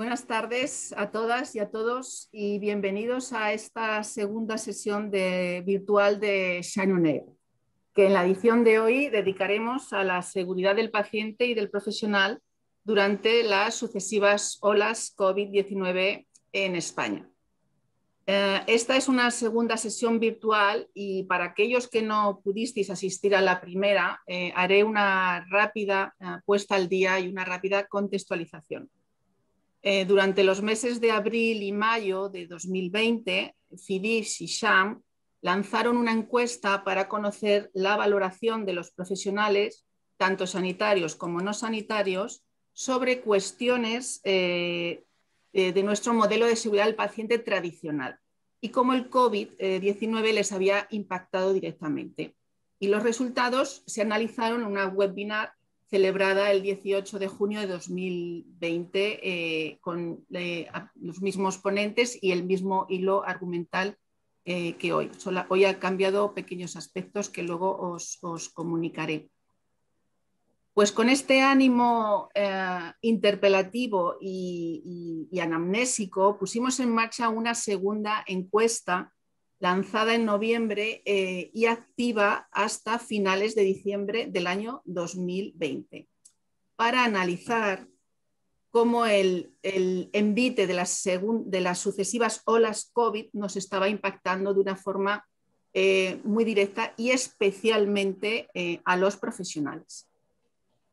Buenas tardes a todas y a todos y bienvenidos a esta segunda sesión de, virtual de Shine que en la edición de hoy dedicaremos a la seguridad del paciente y del profesional durante las sucesivas olas COVID-19 en España. Eh, esta es una segunda sesión virtual y para aquellos que no pudisteis asistir a la primera, eh, haré una rápida eh, puesta al día y una rápida contextualización. Durante los meses de abril y mayo de 2020, FIDIS y SHAM lanzaron una encuesta para conocer la valoración de los profesionales, tanto sanitarios como no sanitarios, sobre cuestiones eh, de nuestro modelo de seguridad del paciente tradicional y cómo el COVID-19 les había impactado directamente. Y los resultados se analizaron en una webinar celebrada el 18 de junio de 2020 eh, con eh, los mismos ponentes y el mismo hilo argumental que hoy. hoy ha cambiado pequeños aspectos que luego os comunicaré. Pues con este ánimo eh, interpelativo y, anamnésico pusimos en marcha una segunda encuesta lanzada en noviembre eh, y activa hasta finales de diciembre del año 2020 para analizar cómo el, envite de las, de las, sucesivas olas COVID nos estaba impactando de una forma eh, muy directa y especialmente a los profesionales.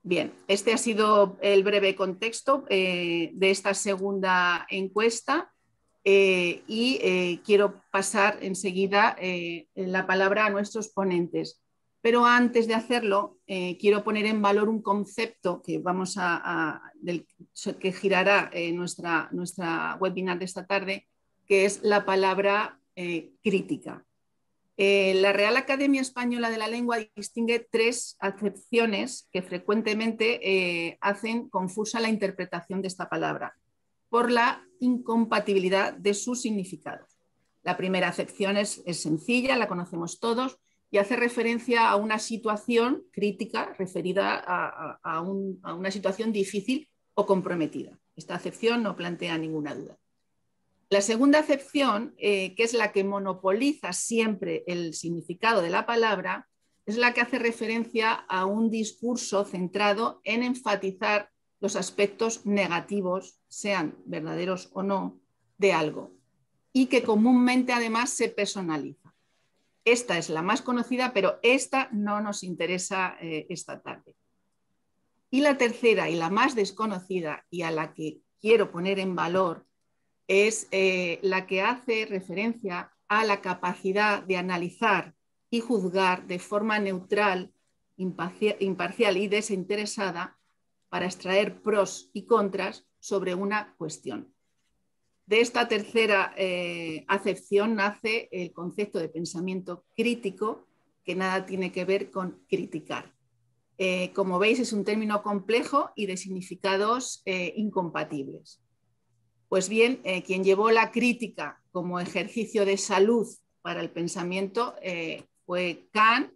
Bien, este ha sido el breve contexto eh, de esta segunda encuesta eh, y eh, quiero pasar enseguida la palabra a nuestros ponentes. Pero antes de hacerlo, quiero poner en valor un concepto que, vamos a, que girará nuestra, nuestra webinar de esta tarde, que es la palabra crítica. Eh, la Real Academia Española de la Lengua distingue tres acepciones que frecuentemente eh, hacen confusa la interpretación de esta palabra por la incompatibilidad de sus significados. La primera acepción es, sencilla, la conocemos todos y hace referencia a una situación crítica referida a una situación difícil o comprometida. Esta acepción no plantea ninguna duda. La segunda acepción, eh, que es la que monopoliza siempre el significado de la palabra, es la que hace referencia a un discurso centrado en enfatizar los aspectos negativos, sean verdaderos o no, de algo, y que comúnmente además se personaliza. Esta es la más conocida, pero esta no nos interesa eh, esta tarde. Y la tercera y la más desconocida y a la que quiero poner en valor es eh, la que hace referencia a la capacidad de analizar y juzgar de forma neutral, imparcial y desinteresada para extraer pros y contras sobre una cuestión. De esta tercera eh, acepción nace el concepto de pensamiento crítico, que nada tiene que ver con criticar. Eh, como veis, es un término complejo y de significados incompatibles. Pues bien, eh, quien llevó la crítica como ejercicio de salud para el pensamiento eh, fue Kant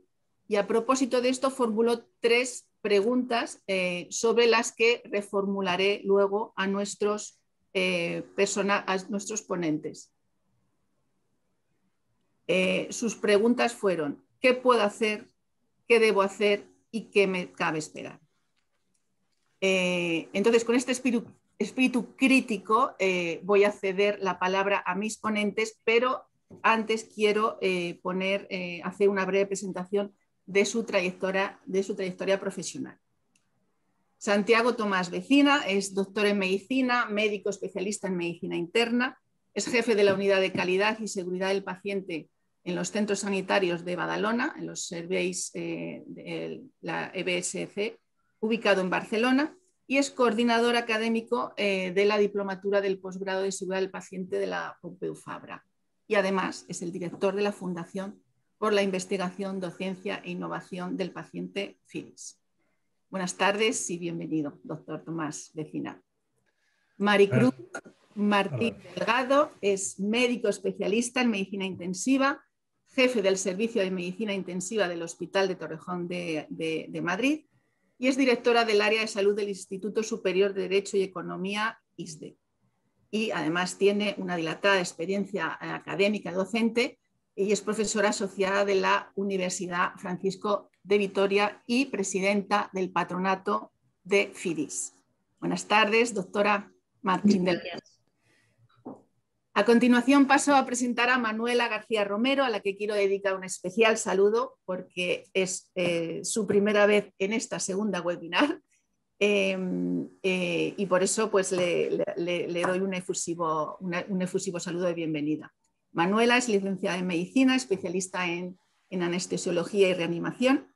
y a propósito de esto formuló tres preguntas eh, sobre las que reformularé luego a nuestros, a nuestros ponentes. sus preguntas fueron, ¿qué puedo hacer? ¿Qué debo hacer? ¿Y qué me cabe esperar? entonces, con este espíritu, espíritu crítico, eh, voy a ceder la palabra a mis ponentes, pero antes quiero eh, poner, eh, hacer una breve presentación de su, trayectoria, de su trayectoria profesional. Santiago Tomás Vecina es doctor en medicina, médico especialista en medicina interna, es jefe de la unidad de calidad y seguridad del paciente en los centros sanitarios de Badalona, en los serveis de la EBSC, ubicado en Barcelona, y es coordinador académico eh, de la Diplomatura del Posgrado de Seguridad del Paciente de la Pompeu Fabra. Y además es el director de la Fundación por la Investigación, Docencia e Innovación del Paciente FIDIS. Buenas tardes y bienvenido, doctor Tomás Vecina. Maricruz Martín Delgado es médico especialista en medicina intensiva, jefe del Servicio de Medicina Intensiva del Hospital de Torrejón de Madrid y es directora del área de salud del Instituto Superior de Derecho y Economía, ISDE. y además tiene una dilatada experiencia académica y docente y es profesora asociada de la Universidad Francisco de Vitoria y presidenta del patronato de FIDIS. Buenas tardes, doctora Martín del A continuación paso a presentar a Manuela García Romero, a la que quiero dedicar un especial saludo porque es eh, su primera vez en esta segunda webinar em, eh, y por eso pues, le, doy un efusivo, un efusivo saludo de bienvenida. Manuela es licenciada en medicina, especialista en, anestesiología y reanimación.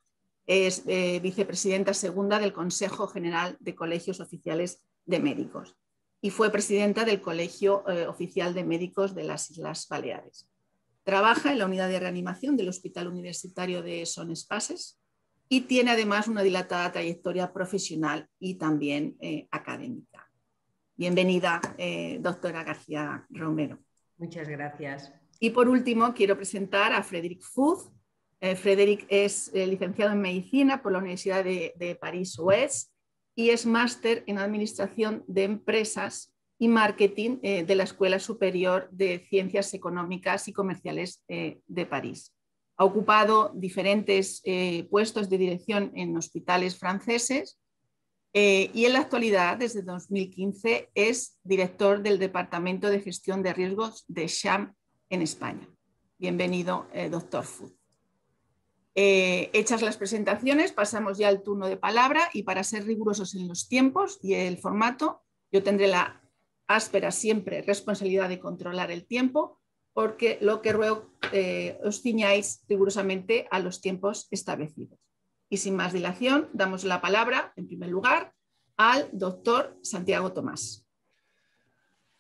Es eh, vicepresidenta segunda del Consejo General de Colegios Oficiales de Médicos y fue presidenta del Colegio eh, Oficial de Médicos de las Islas Baleares. Trabaja en la unidad de reanimación del Hospital Universitario de Son Espases y tiene además una dilatada trayectoria profesional y también eh, académica. Bienvenida, doctora García Romero. Muchas gracias. Y por último, quiero presentar a Frederick Food. Eh, Frederick es eh, licenciado en Medicina por la Universidad de, París-Ouest y es máster en Administración de Empresas y Marketing eh, de la Escuela Superior de Ciencias Económicas y Comerciales de París. Ha ocupado diferentes puestos de dirección en hospitales franceses eh, y en la actualidad, desde 2015, es director del Departamento de Gestión de Riesgos de SHAM en España. Bienvenido, eh, doctor Food. Eh, hechas las presentaciones, pasamos ya al turno de palabra y para ser rigurosos en los tiempos y el formato, yo tendré la áspera siempre responsabilidad de controlar el tiempo, porque lo que ruego os ciñáis rigurosamente a los tiempos establecidos. Y sin más dilación, damos la palabra, en primer lugar, al doctor Santiago Tomás.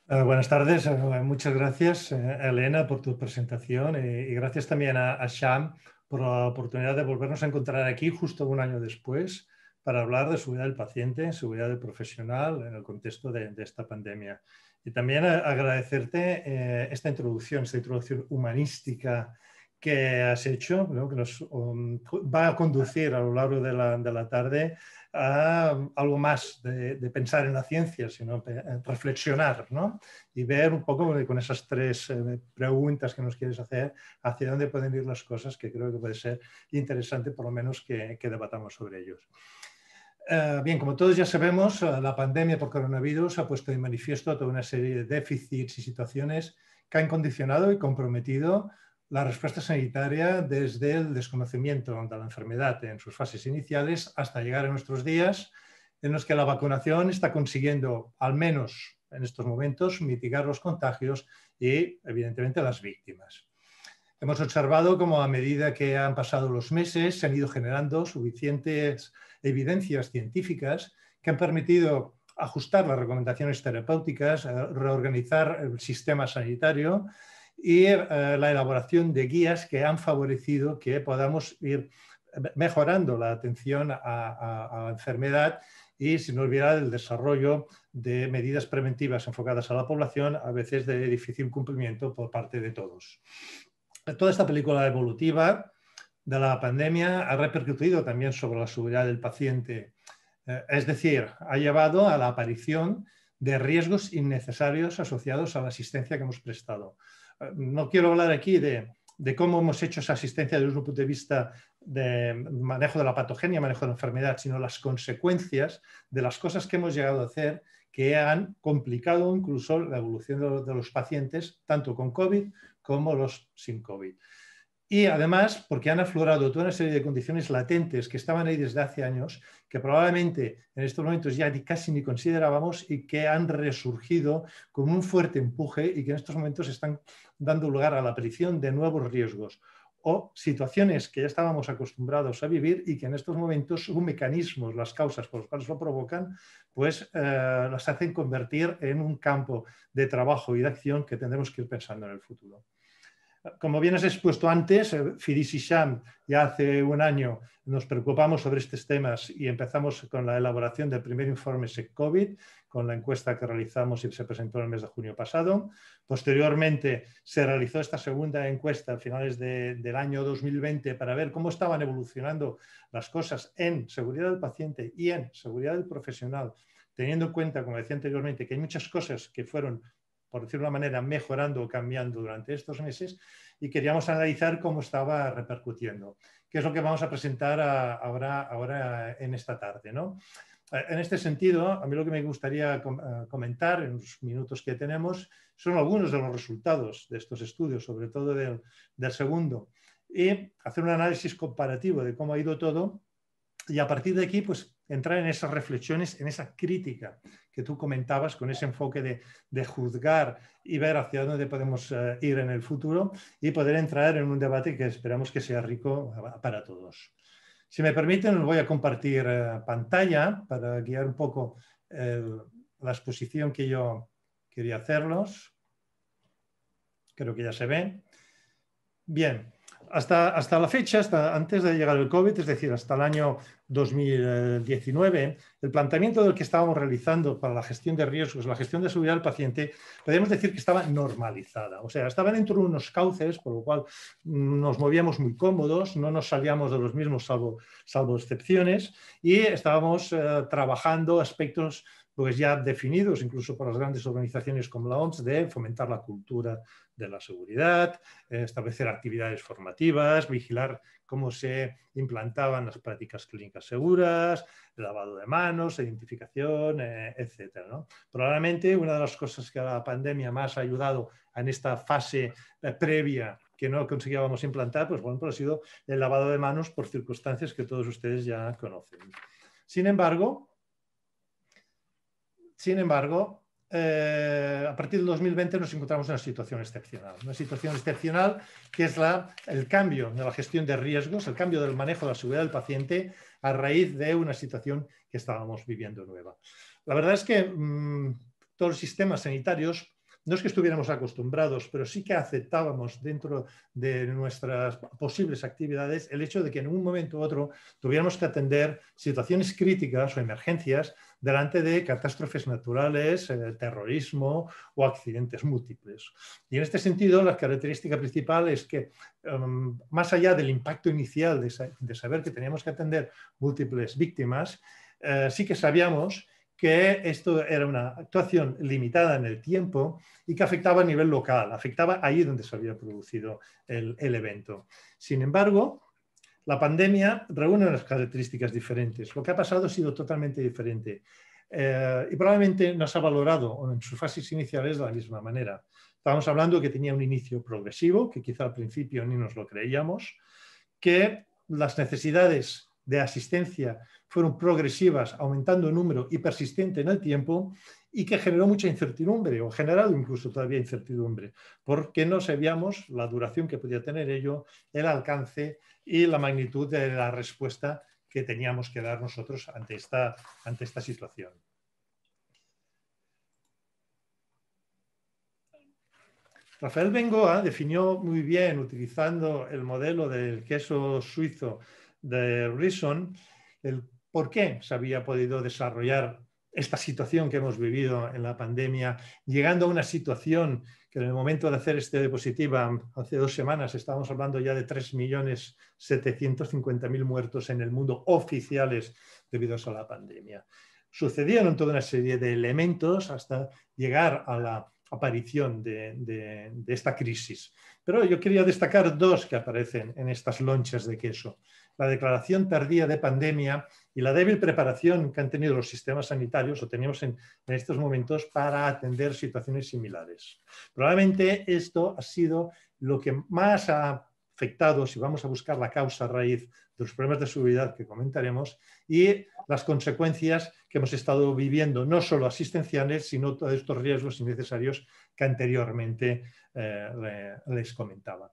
Eh, buenas tardes, eh, muchas gracias eh, Elena por tu presentación y gracias también a, Sham por la oportunidad de volvernos a encontrar aquí justo un año después para hablar de seguridad del paciente, seguridad del profesional en el contexto de, esta pandemia. Y también agradecerte esta introducción, esta introducción humanística que has hecho, que nos um, va a conducir a lo largo de la, de la tarde a algo más de, pensar en la ciencia, sino reflexionar ¿no? y ver un poco con esas tres eh, preguntas que nos quieres hacer hacia dónde pueden ir las cosas, que creo que puede ser interesante por lo menos que, que debatamos sobre ellos. Uh, bien, como todos ya sabemos, eh, la pandemia por coronavirus ha puesto en manifiesto toda una serie de déficits y situaciones que han condicionado y comprometido la respuesta sanitaria desde el desconocimiento de la enfermedad en sus fases iniciales hasta llegar a nuestros días en los que la vacunación está consiguiendo, al menos en estos momentos, mitigar los contagios y, evidentemente, las víctimas. Hemos observado cómo a medida que han pasado los meses se han ido generando suficientes evidencias científicas que han permitido ajustar las recomendaciones terapéuticas, reorganizar el sistema sanitario y eh, la elaboración de guías que han favorecido que podamos ir mejorando la atención a, la enfermedad y sin olvidar el desarrollo de medidas preventivas enfocadas a la población, a veces de difícil cumplimiento por parte de todos. Toda esta película evolutiva de la pandemia ha repercutido también sobre la seguridad del paciente, eh, es decir, ha llevado a la aparición de riesgos innecesarios asociados a la asistencia que hemos prestado no quiero hablar aquí de, cómo hemos hecho esa asistencia desde un punto de vista de manejo de la patogenia, manejo de la enfermedad, sino las consecuencias de las cosas que hemos llegado a hacer que han complicado incluso la evolución de los pacientes, tanto con COVID como los sin COVID. Y además, porque han aflorado toda una serie de condiciones latentes que estaban ahí desde hace años, que probablemente en estos momentos ya casi ni considerábamos y que han resurgido con un fuerte empuje y que en estos momentos están dando lugar a la aparición de nuevos riesgos o situaciones que ya estábamos acostumbrados a vivir y que en estos momentos sus mecanismos, las causas por las cuales lo provocan, pues eh, las hacen convertir en un campo de trabajo y de acción que tendremos que ir pensando en el futuro. Como bien has expuesto antes, eh, Fidis y Sham ya hace un año nos preocupamos sobre estos temas y empezamos con la elaboración del primer informe SEC-COVID, con la encuesta que realizamos y se presentó en el mes de junio pasado. Posteriormente se realizó esta segunda encuesta a finales del año 2020 para ver cómo estaban evolucionando las cosas en seguridad del paciente y en seguridad del profesional, teniendo en cuenta, como decía anteriormente, que hay muchas cosas que fueron por decirlo de una manera, mejorando o cambiando durante estos meses y queríamos analizar cómo estaba repercutiendo, que es lo que vamos a presentar ahora, ahora en esta tarde. ¿no? En este sentido, a mí lo que me gustaría comentar en los minutos que tenemos son algunos de los resultados de estos estudios, sobre todo del segundo, y hacer un análisis comparativo de cómo ha ido todo y a partir de aquí, pues entrar en esas reflexiones, en esa crítica que tú comentabas, con ese enfoque de, juzgar y ver hacia dónde podemos eh, ir en el futuro y poder entrar en un debate que esperamos que sea rico para todos. Si me permiten, voy a compartir eh, pantalla para guiar un poco la exposición que yo quería hacerlos. Creo que ya se ve. Bien, hasta, hasta la fecha, hasta antes de llegar el COVID, es decir, hasta el año 2019, el planteamiento del que estábamos realizando para la gestión de riesgos, la gestión de seguridad del paciente, podríamos decir que estaba normalizada. O sea, estaba dentro de unos cauces, por lo cual nos movíamos muy cómodos, no nos salíamos de los mismos salvo, salvo excepciones, y estábamos eh, trabajando aspectos pues ya definidos incluso por las grandes organizaciones como la OMS de fomentar la cultura de la seguridad, eh, establecer actividades formativas, vigilar cómo se implantaban las prácticas clínicas seguras, el lavado de manos, identificación, eh, etc. Probablemente una de las cosas que la pandemia más ha ayudado en esta fase eh, previa que no conseguíamos implantar, pues bueno, pues ha sido el lavado de manos por circunstancias que todos ustedes ya conocen. Sin embargo, sin embargo, eh, a partir del 2020 nos encontramos en una situación excepcional. Una situación excepcional que es la, el cambio de la gestión de riesgos, el cambio del manejo de la seguridad del paciente a raíz de una situación que estábamos viviendo nueva. La verdad es que mm, todos los sistemas sanitarios no es que estuviéramos acostumbrados, pero sí que aceptábamos dentro de nuestras posibles actividades el hecho de que en un momento u otro tuviéramos que atender situaciones críticas o emergencias delante de catástrofes naturales, eh, terrorismo o accidentes múltiples. Y en este sentido, la característica principal es que, em, más allá del impacto inicial de, saber que teníamos que atender múltiples víctimas, eh, sí que sabíamos que esto era una actuación limitada en el tiempo y que afectaba a nivel local, afectaba ahí donde se había producido el, evento. Sin embargo, la pandemia reúne unas características diferentes. Lo que ha pasado ha sido totalmente diferente eh, y probablemente no se ha valorado en sus fases iniciales de la misma manera. Estábamos hablando que tenía un inicio progresivo, que quizá al principio ni nos lo creíamos, que las necesidades de asistencia fueron progresivas, aumentando el número y persistente en el tiempo, y que generó mucha incertidumbre, o generado incluso todavía incertidumbre, porque no sabíamos la duración que podía tener ello, el alcance y la magnitud de la respuesta que teníamos que dar nosotros ante esta, ante esta situación. Rafael Bengoa definió muy bien, utilizando el modelo del queso suizo de Rison, el por qué se había podido desarrollar esta situación que hemos vivido en la pandemia, llegando a una situación en el momento de hacer este diapositiva, hace dos semanas, estábamos hablando ya de 3.750.000 muertos en el mundo oficiales debido a la pandemia. Sucedieron toda una serie de elementos hasta llegar a la aparición de, de esta crisis. Pero yo quería destacar dos que aparecen en estas lonchas de queso la declaración tardía de pandemia y la débil preparación que han tenido los sistemas sanitarios o tenemos en, estos momentos para atender situaciones similares. Probablemente esto ha sido lo que más ha afectado, si vamos a buscar la causa raíz de los problemas de seguridad que comentaremos, y las consecuencias que hemos estado viviendo, no solo asistenciales, sino todos estos riesgos innecesarios que anteriormente eh, les comentaba.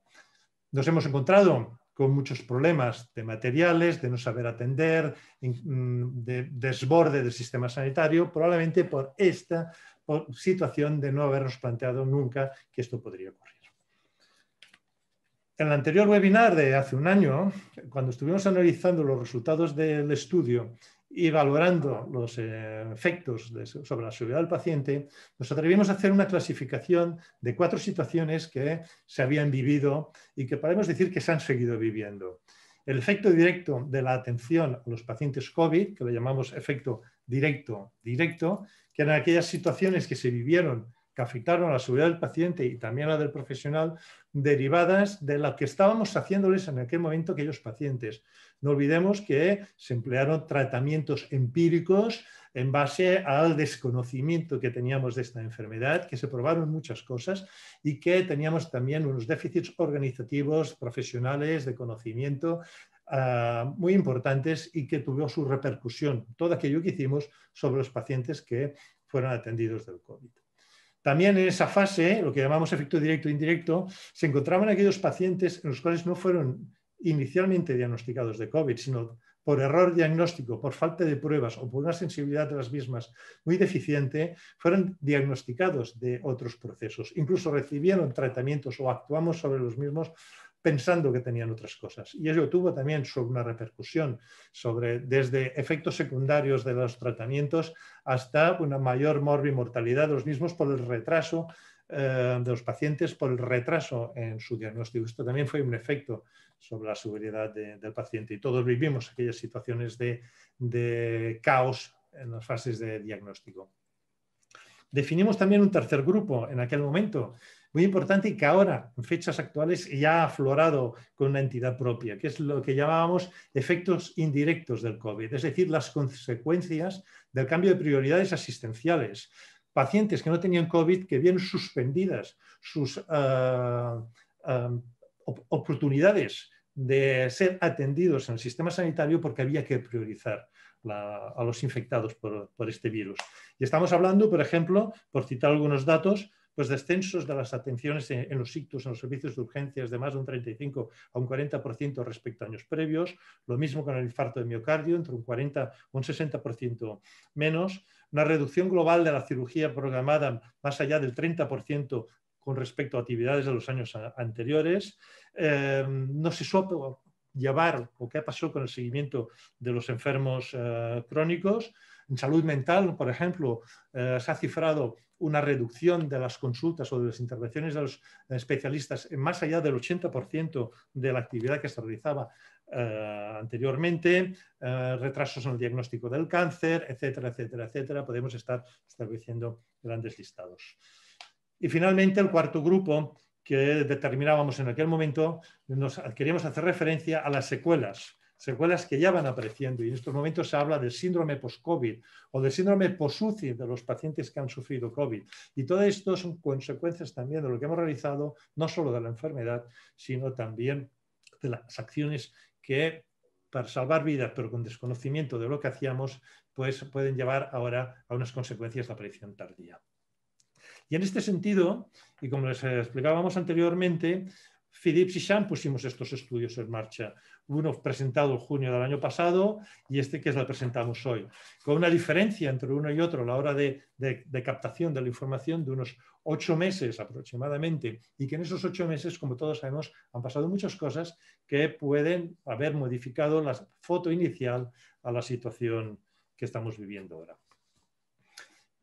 Nos hemos encontrado con muchos problemas de materiales, de no saber atender, mm, de desborde del sistema sanitario, probablemente por esta situación de no habernos planteado nunca que esto podría ocurrir. En el anterior webinar de hace un año, cuando estuvimos analizando los resultados del estudio y valorando los eh, efectos sobre la seguridad del paciente, nos atrevimos a hacer una clasificación de cuatro situaciones que se habían vivido y que podemos decir que se han seguido viviendo. El efecto directo de la atención a los pacientes COVID, que lo llamamos efecto directo, directo, que eran aquellas situaciones que se vivieron que afectaron a la seguridad del paciente y también a la del profesional, derivadas de lo que estábamos haciéndoles en aquel momento aquellos pacientes. No olvidemos que se emplearon tratamientos empíricos en base al desconocimiento que teníamos de esta enfermedad, que se probaron muchas cosas y que teníamos también unos déficits organizativos, profesionales, de conocimiento ah, muy importantes y que tuvo su repercusión, todo aquello que hicimos sobre los pacientes que fueron atendidos del COVID. También en esa fase, lo que llamamos efecto directo e indirecto, se encontraban aquellos pacientes en los cuales no fueron inicialmente diagnosticados de COVID, sino por error diagnóstico, por falta de pruebas o por una sensibilidad de las mismas muy deficiente, fueron diagnosticados de otros procesos. Incluso recibieron tratamientos o actuamos sobre los mismos pensando que tenían otras cosas. Y ello tuvo también una repercusión sobre desde efectos secundarios de los tratamientos hasta una mayor morbimortalidad de los mismos por el retraso eh, de los pacientes, por el retraso en su diagnóstico. Esto también fue un efecto sobre la seguridad del paciente y todos vivimos aquellas situaciones de caos en las fases de diagnóstico. Definimos también un tercer grupo en aquel momento, muy importante y que ahora, en fechas actuales, ya ha aflorado con una entidad propia, que es lo que llamábamos efectos indirectos del COVID, es decir, las consecuencias del cambio de prioridades asistenciales. Pacientes que no tenían COVID que vieron suspendidas sus ah, oportunidades de ser atendidos en el sistema sanitario porque había que priorizar a los infectados por, por, este virus. Y estamos hablando, por ejemplo, por citar algunos datos, pues descensos de las atenciones en, los ictus, en los servicios de urgencias, de más de un 35 a un 40% respecto a años previos. Lo mismo con el infarto de miocardio, entre un 40 o un 60% menos. Una reducción global de la cirugía programada más allá del 30% con respecto a actividades de los años anteriores. Eh, no se supo llevar o qué pasó con el seguimiento de los enfermos eh, crónicos. En salud mental, por ejemplo, eh, se ha cifrado una reducción de las consultas o de las intervenciones de los especialistas en más allá del 80% de la actividad que se realizaba eh, anteriormente, retrasos en el diagnóstico del cáncer, etcétera, etcétera, etcétera. Podemos estar estableciendo grandes listados. Y finalmente, el cuarto grupo que determinábamos en aquel momento, queríamos hacer referencia a las secuelas, secuelas que ya van apareciendo y en estos momentos se habla del síndrome post-COVID o del síndrome post-UCI de los pacientes que han sufrido COVID. Y todo esto son consecuencias también de lo que hemos realizado, no solo de la enfermedad, sino también de las acciones que para salvar vidas, pero con desconocimiento de lo que hacíamos, pues pueden llevar ahora a unas consecuencias de aparición tardía. Y en este sentido, y como les explicábamos anteriormente, Philips y Sham pusimos estos estudios en marcha. Uno presentado en junio del año pasado y este que es lo presentamos hoy, con una diferencia entre uno y otro a la hora de, de, captación de la información de unos ocho meses aproximadamente y que en esos ocho meses, como todos sabemos, han pasado muchas cosas que pueden haber modificado la foto inicial a la situación que estamos viviendo ahora.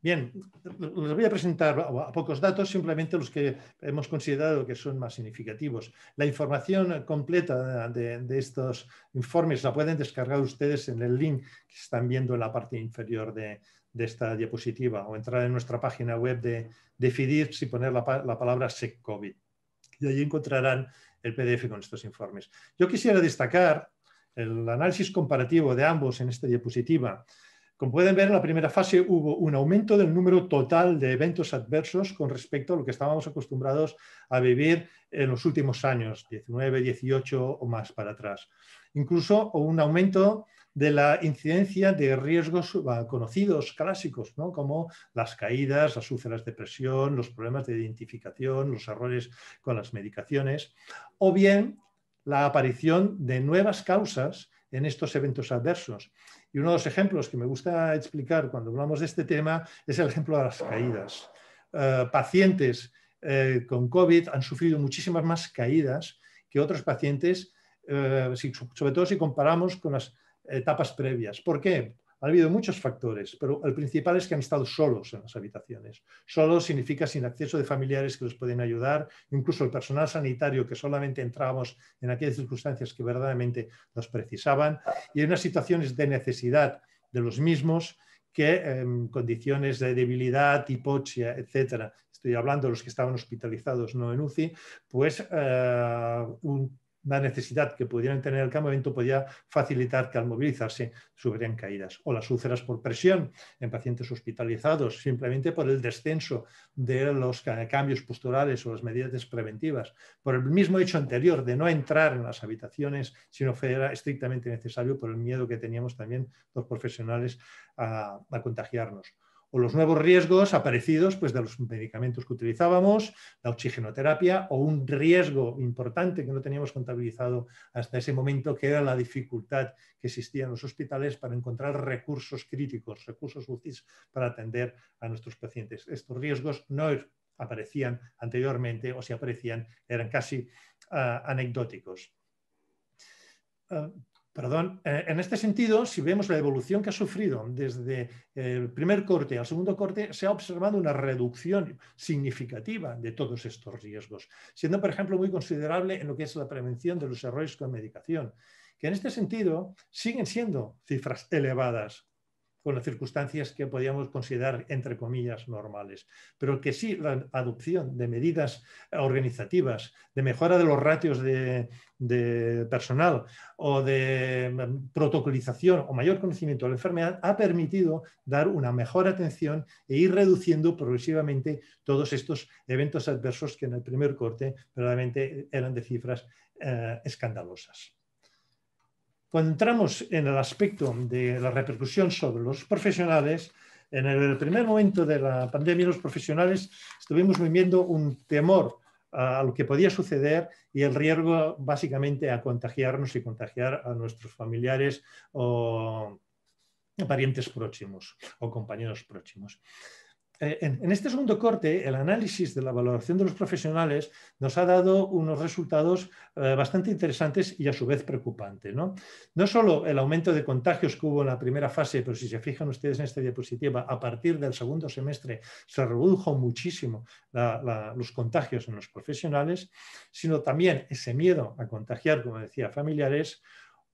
Bien, les voy a presentar a pocos datos, simplemente los que hemos considerado que son más significativos. La información completa de, estos informes la pueden descargar ustedes en el link que están viendo en la parte inferior de, esta diapositiva o entrar en nuestra página web de, de FIDIRS y poner la, la palabra SECCOVID. Y allí encontrarán el PDF con estos informes. Yo quisiera destacar el análisis comparativo de ambos en esta diapositiva como pueden ver, en la primera fase hubo un aumento del número total de eventos adversos con respecto a lo que estábamos acostumbrados a vivir en los últimos años, 19, 18 o más para atrás. Incluso un aumento de la incidencia de riesgos conocidos, clásicos, como las caídas, las úlceras de presión, los problemas de identificación, los errores con las medicaciones, o bien la aparición de nuevas causas en estos eventos adversos. Y uno de los ejemplos que me gusta explicar cuando hablamos de este tema es el ejemplo de las caídas. Eh, pacientes eh, con COVID han sufrido muchísimas más caídas que otros pacientes, eh, sobre todo si comparamos con las etapas previas. ¿Por qué? Ha habido muchos factores, pero el principal es que han estado solos en las habitaciones. Solos significa sin acceso de familiares que les pueden ayudar, incluso el personal sanitario que solamente entrábamos en aquellas circunstancias que verdaderamente los precisaban, y en unas situaciones de necesidad de los mismos que en condiciones de debilidad, hipoxia, etcétera, estoy hablando de los que estaban hospitalizados no en UCI, pues un la necesidad que pudieran tener el campamento podía facilitar que al movilizarse sufrieran caídas. O las úlceras por presión en pacientes hospitalizados, simplemente por el descenso de los cambios posturales o las medidas preventivas. Por el mismo hecho anterior de no entrar en las habitaciones si no fuera estrictamente necesario, por el miedo que teníamos también los profesionales a, a contagiarnos o los nuevos riesgos aparecidos pues, de los medicamentos que utilizábamos, la oxigenoterapia o un riesgo importante que no teníamos contabilizado hasta ese momento, que era la dificultad que existía en los hospitales para encontrar recursos críticos, recursos útiles para atender a nuestros pacientes. Estos riesgos no aparecían anteriormente o si aparecían eran casi ah, anecdóticos. Ah, Perdón, eh, en este sentido, si vemos la evolución que ha sufrido desde el primer corte al segundo corte, se ha observado una reducción significativa de todos estos riesgos, siendo, por ejemplo, muy considerable en lo que es la prevención de los errores con medicación, que en este sentido siguen siendo cifras elevadas, con las circunstancias que podíamos considerar, entre comillas, normales. Pero que sí, la adopción de medidas organizativas, de mejora de los ratios de, personal o de mm, protocolización o mayor conocimiento de la enfermedad ha permitido dar una mejor atención e ir reduciendo progresivamente todos estos eventos adversos que en el primer corte verdaderamente eran de cifras eh, escandalosas. Cuando entramos en el aspecto de la repercusión sobre los profesionales, en el primer momento de la pandemia los profesionales estuvimos viviendo un temor a lo que podía suceder y el riesgo básicamente a contagiarnos y contagiar a nuestros familiares o parientes próximos o compañeros próximos. Eh, en, este segundo corte, el análisis de la valoración de los profesionales nos ha dado unos resultados eh, bastante interesantes y a su vez preocupantes. ¿no? no solo el aumento de contagios que hubo en la primera fase, pero si se fijan ustedes en esta diapositiva, a partir del segundo semestre se redujo muchísimo los contagios en los profesionales, sino también ese miedo a contagiar, como decía, familiares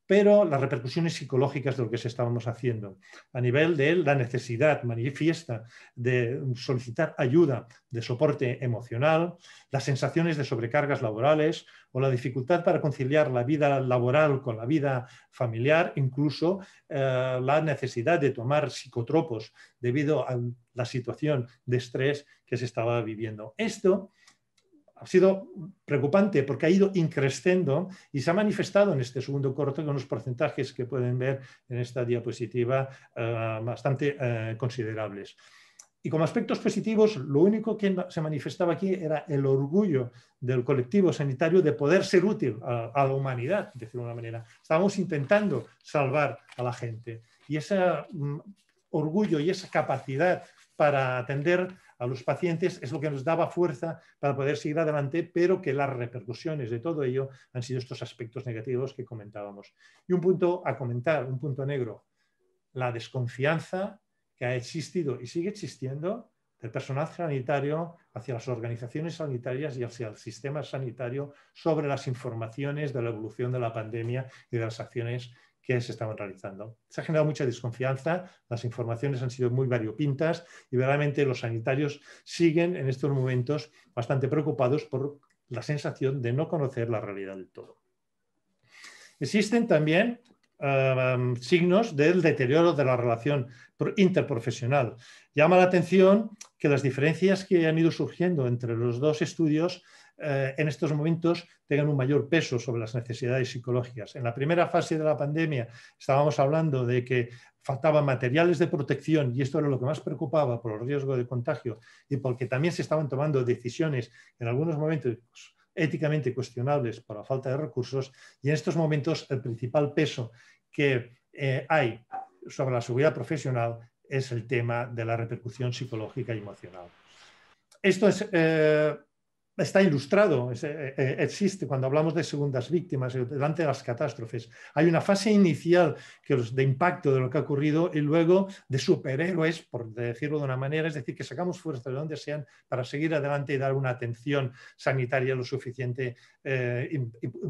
pero las repercusiones psicológicas de lo que se estábamos haciendo, a nivel de la necesidad manifiesta de solicitar ayuda de soporte emocional, las sensaciones de sobrecargas laborales o la dificultad para conciliar la vida laboral con la vida familiar, incluso eh, la necesidad de tomar psicotropos debido a la situación de estrés que se estaba viviendo. Esto ha sido preocupante porque ha ido increciendo y se ha manifestado en este segundo corte con los porcentajes que pueden ver en esta diapositiva eh, bastante eh, considerables. Y como aspectos positivos, lo único que se manifestaba aquí era el orgullo del colectivo sanitario de poder ser útil a, a la humanidad, de decirlo de una manera. Estábamos intentando salvar a la gente. Y ese mm, orgullo y esa capacidad para atender a los pacientes es lo que nos daba fuerza para poder seguir adelante, pero que las repercusiones de todo ello han sido estos aspectos negativos que comentábamos. Y un punto a comentar, un punto negro, la desconfianza que ha existido y sigue existiendo del personal sanitario hacia las organizaciones sanitarias y hacia el sistema sanitario sobre las informaciones de la evolución de la pandemia y de las acciones que se estaban realizando. Se ha generado mucha desconfianza, las informaciones han sido muy variopintas y verdaderamente los sanitarios siguen en estos momentos bastante preocupados por la sensación de no conocer la realidad del todo. Existen también um, signos del deterioro de la relación interprofesional. Llama la atención que las diferencias que han ido surgiendo entre los dos estudios eh, en estos momentos tengan un mayor peso sobre las necesidades psicológicas. En la primera fase de la pandemia estábamos hablando de que faltaban materiales de protección y esto era lo que más preocupaba por el riesgo de contagio y porque también se estaban tomando decisiones en algunos momentos éticamente cuestionables por la falta de recursos y en estos momentos el principal peso que eh, hay sobre la seguridad profesional es el tema de la repercusión psicológica y emocional. Esto es eh, está ilustrado, eh, eh, existe cuando hablamos de segundas víctimas eh, delante de las catástrofes. Hay una fase inicial que de impacto de lo que ha ocurrido y luego de superhéroes, por decirlo de una manera, es decir, que sacamos fuerza de donde sean para seguir adelante y dar una atención sanitaria lo suficiente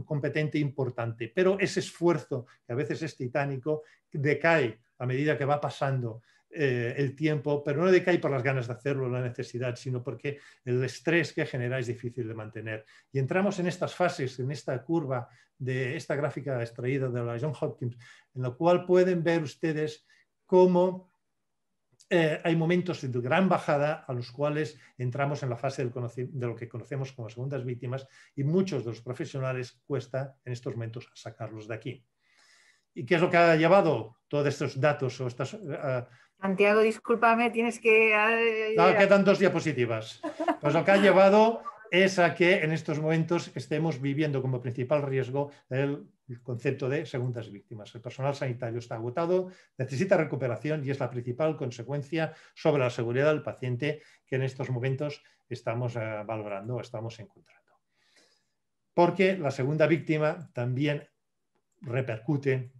competente e importante. Pero ese esfuerzo, que a veces es titánico, decae a medida que va pasando eh, el tiempo, pero no decae por las ganas de hacerlo, la necesidad, sino porque el estrés que genera es difícil de mantener. Y entramos en estas fases, en esta curva de esta gráfica extraída de la John Hopkins, en la cual pueden ver ustedes cómo eh, hay momentos de gran bajada a los cuales entramos en la fase de lo que conocemos como segundas víctimas y muchos de los profesionales cuesta en estos momentos sacarlos de aquí. ¿Y qué es lo que ha llevado todos estos datos o estas... Eh, Santiago, discúlpame, tienes que... no, quedan dos diapositivas. Pues lo que ha llevado es a que en estos momentos estemos viviendo como principal riesgo el concepto de segundas víctimas. El personal sanitario está agotado, necesita recuperación y es la principal consecuencia sobre la seguridad del paciente que en estos momentos estamos eh, valorando o estamos encontrando. Porque la segunda víctima también repercute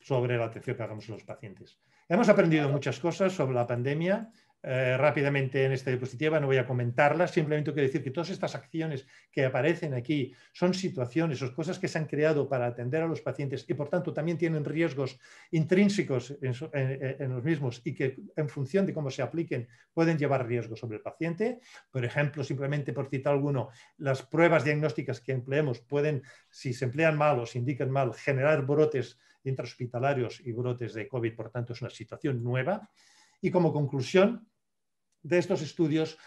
sobre la atención que hagamos a los pacientes. Hemos aprendido muchas cosas sobre la pandemia eh, rápidamente en esta diapositiva, no voy a comentarlas, simplemente quiero decir que todas estas acciones que aparecen aquí son situaciones o cosas que se han creado para atender a los pacientes y por tanto también tienen riesgos intrínsecos en, los mismos y que en función de cómo se apliquen pueden llevar riesgos sobre el paciente. Por ejemplo, simplemente por citar alguno, las pruebas diagnósticas que empleemos pueden, si se emplean mal o se indican mal, generar brotes intrahospitalarios y brotes de COVID, por tanto es una situación nueva. Y como conclusión, de estos estudios,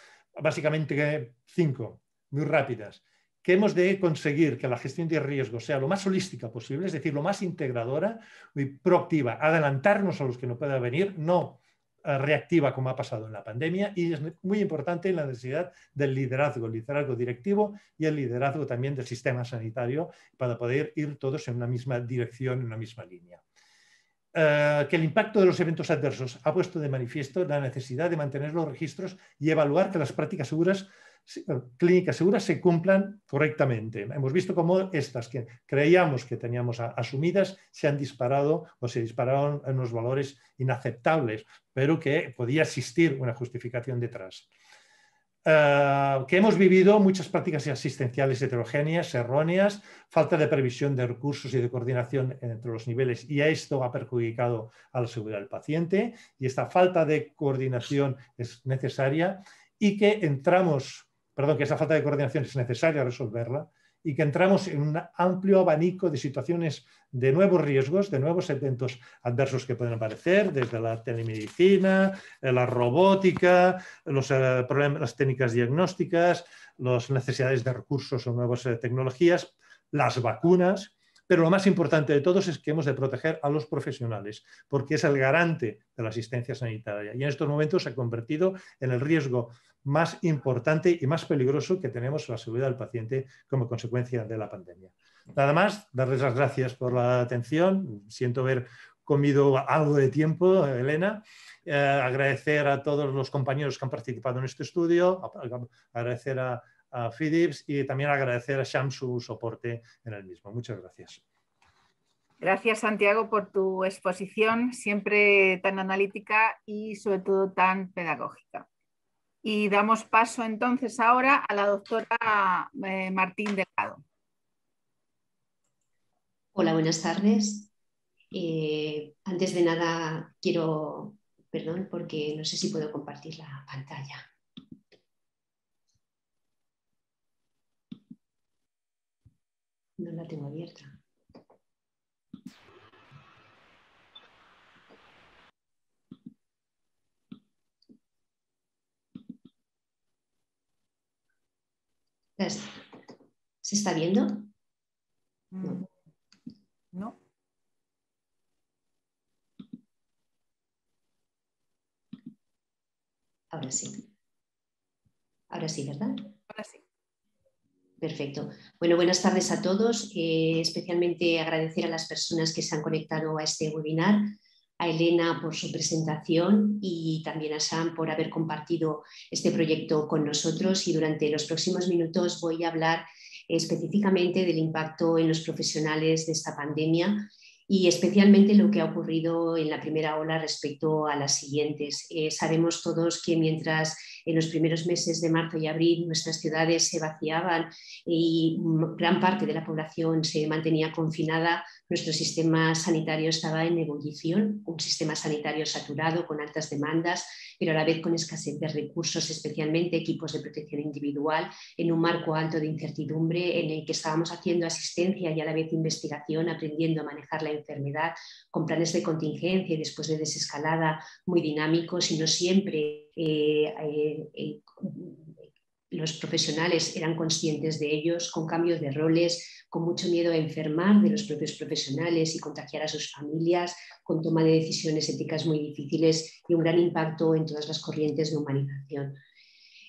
básicamente cinco, muy rápidas, que hemos de conseguir que la gestión de riesgos sea lo más holística posible, es decir, lo más integradora y proactiva, adelantarnos a los que no puedan venir, no reactiva como ha pasado en la pandemia y es muy importante la necesidad del liderazgo, el liderazgo directivo y el liderazgo también del sistema sanitario para poder ir todos en una misma dirección, en una misma línea. Eh, que el impacto de los eventos adversos ha puesto de manifiesto la necesidad de mantener los registros y evaluar que las prácticas seguras, eh, clínicas seguras se cumplan correctamente. Hemos visto cómo estas que creíamos que teníamos asumidas se han disparado o se dispararon en unos valores inaceptables, pero que podía existir una justificación detrás. Eh, que hemos vivido muchas prácticas asistenciales heterogéneas, erróneas, falta de previsión de recursos y de coordinación entre los niveles y esto ha perjudicado a la seguridad del paciente y esta falta de coordinación es necesaria y que entramos, perdón, que esa falta de coordinación es necesaria resolverla y que entramos en un amplio abanico de situaciones de nuevos riesgos, de nuevos eventos adversos que pueden aparecer, desde la telemedicina, eh, la robótica, los, eh, las técnicas diagnósticas, las necesidades de recursos o nuevas eh, tecnologías, las vacunas, pero lo más importante de todos es que hemos de proteger a los profesionales, porque es el garante de la asistencia sanitaria. Y en estos momentos se ha convertido en el riesgo más importante y más peligroso que tenemos la seguridad del paciente como consecuencia de la pandemia. Nada más, darles las gracias por la atención. Siento haber comido algo de tiempo, Elena. Eh, agradecer a todos los compañeros que han participado en este estudio, agradecer a a y también agradecer a Sham su soporte en el mismo. Muchas gracias. Gracias, Santiago, por tu exposición, siempre tan analítica y sobre todo tan pedagógica. Y damos paso entonces ahora a la doctora eh, Martín Delgado. Hola, buenas tardes. Eh, antes de nada, quiero, perdón, porque no sé si puedo compartir la pantalla. No la tengo abierta. ¿Se está viendo? No. no. Ahora sí. Ahora sí, ¿verdad? Ahora sí. Perfecto. Bueno, buenas tardes a todos. Eh, especialmente agradecer a las personas que se han conectado a este webinar, a Elena por su presentación y también a Sam por haber compartido este proyecto con nosotros. Y durante los próximos minutos voy a hablar específicamente del impacto en los profesionales de esta pandemia y especialmente lo que ha ocurrido en la primera ola respecto a las siguientes. Eh, sabemos todos que mientras En los primeros meses de marzo y abril nuestras ciudades se vaciaban y gran parte de la población se mantenía confinada. Nuestro sistema sanitario estaba en ebullición, un sistema sanitario saturado con altas demandas, pero a la vez con escasez de recursos, especialmente equipos de protección individual, en un marco alto de incertidumbre en el que estábamos haciendo asistencia y a la vez investigación, aprendiendo a manejar la enfermedad con planes de contingencia y después de desescalada muy dinámicos y no siempre eh, eh, eh, los profesionales eran conscientes de ellos, con cambios de roles, con mucho miedo a enfermar de los propios profesionales y contagiar a sus familias, con toma de decisiones éticas muy difíciles y un gran impacto en todas las corrientes de humanización.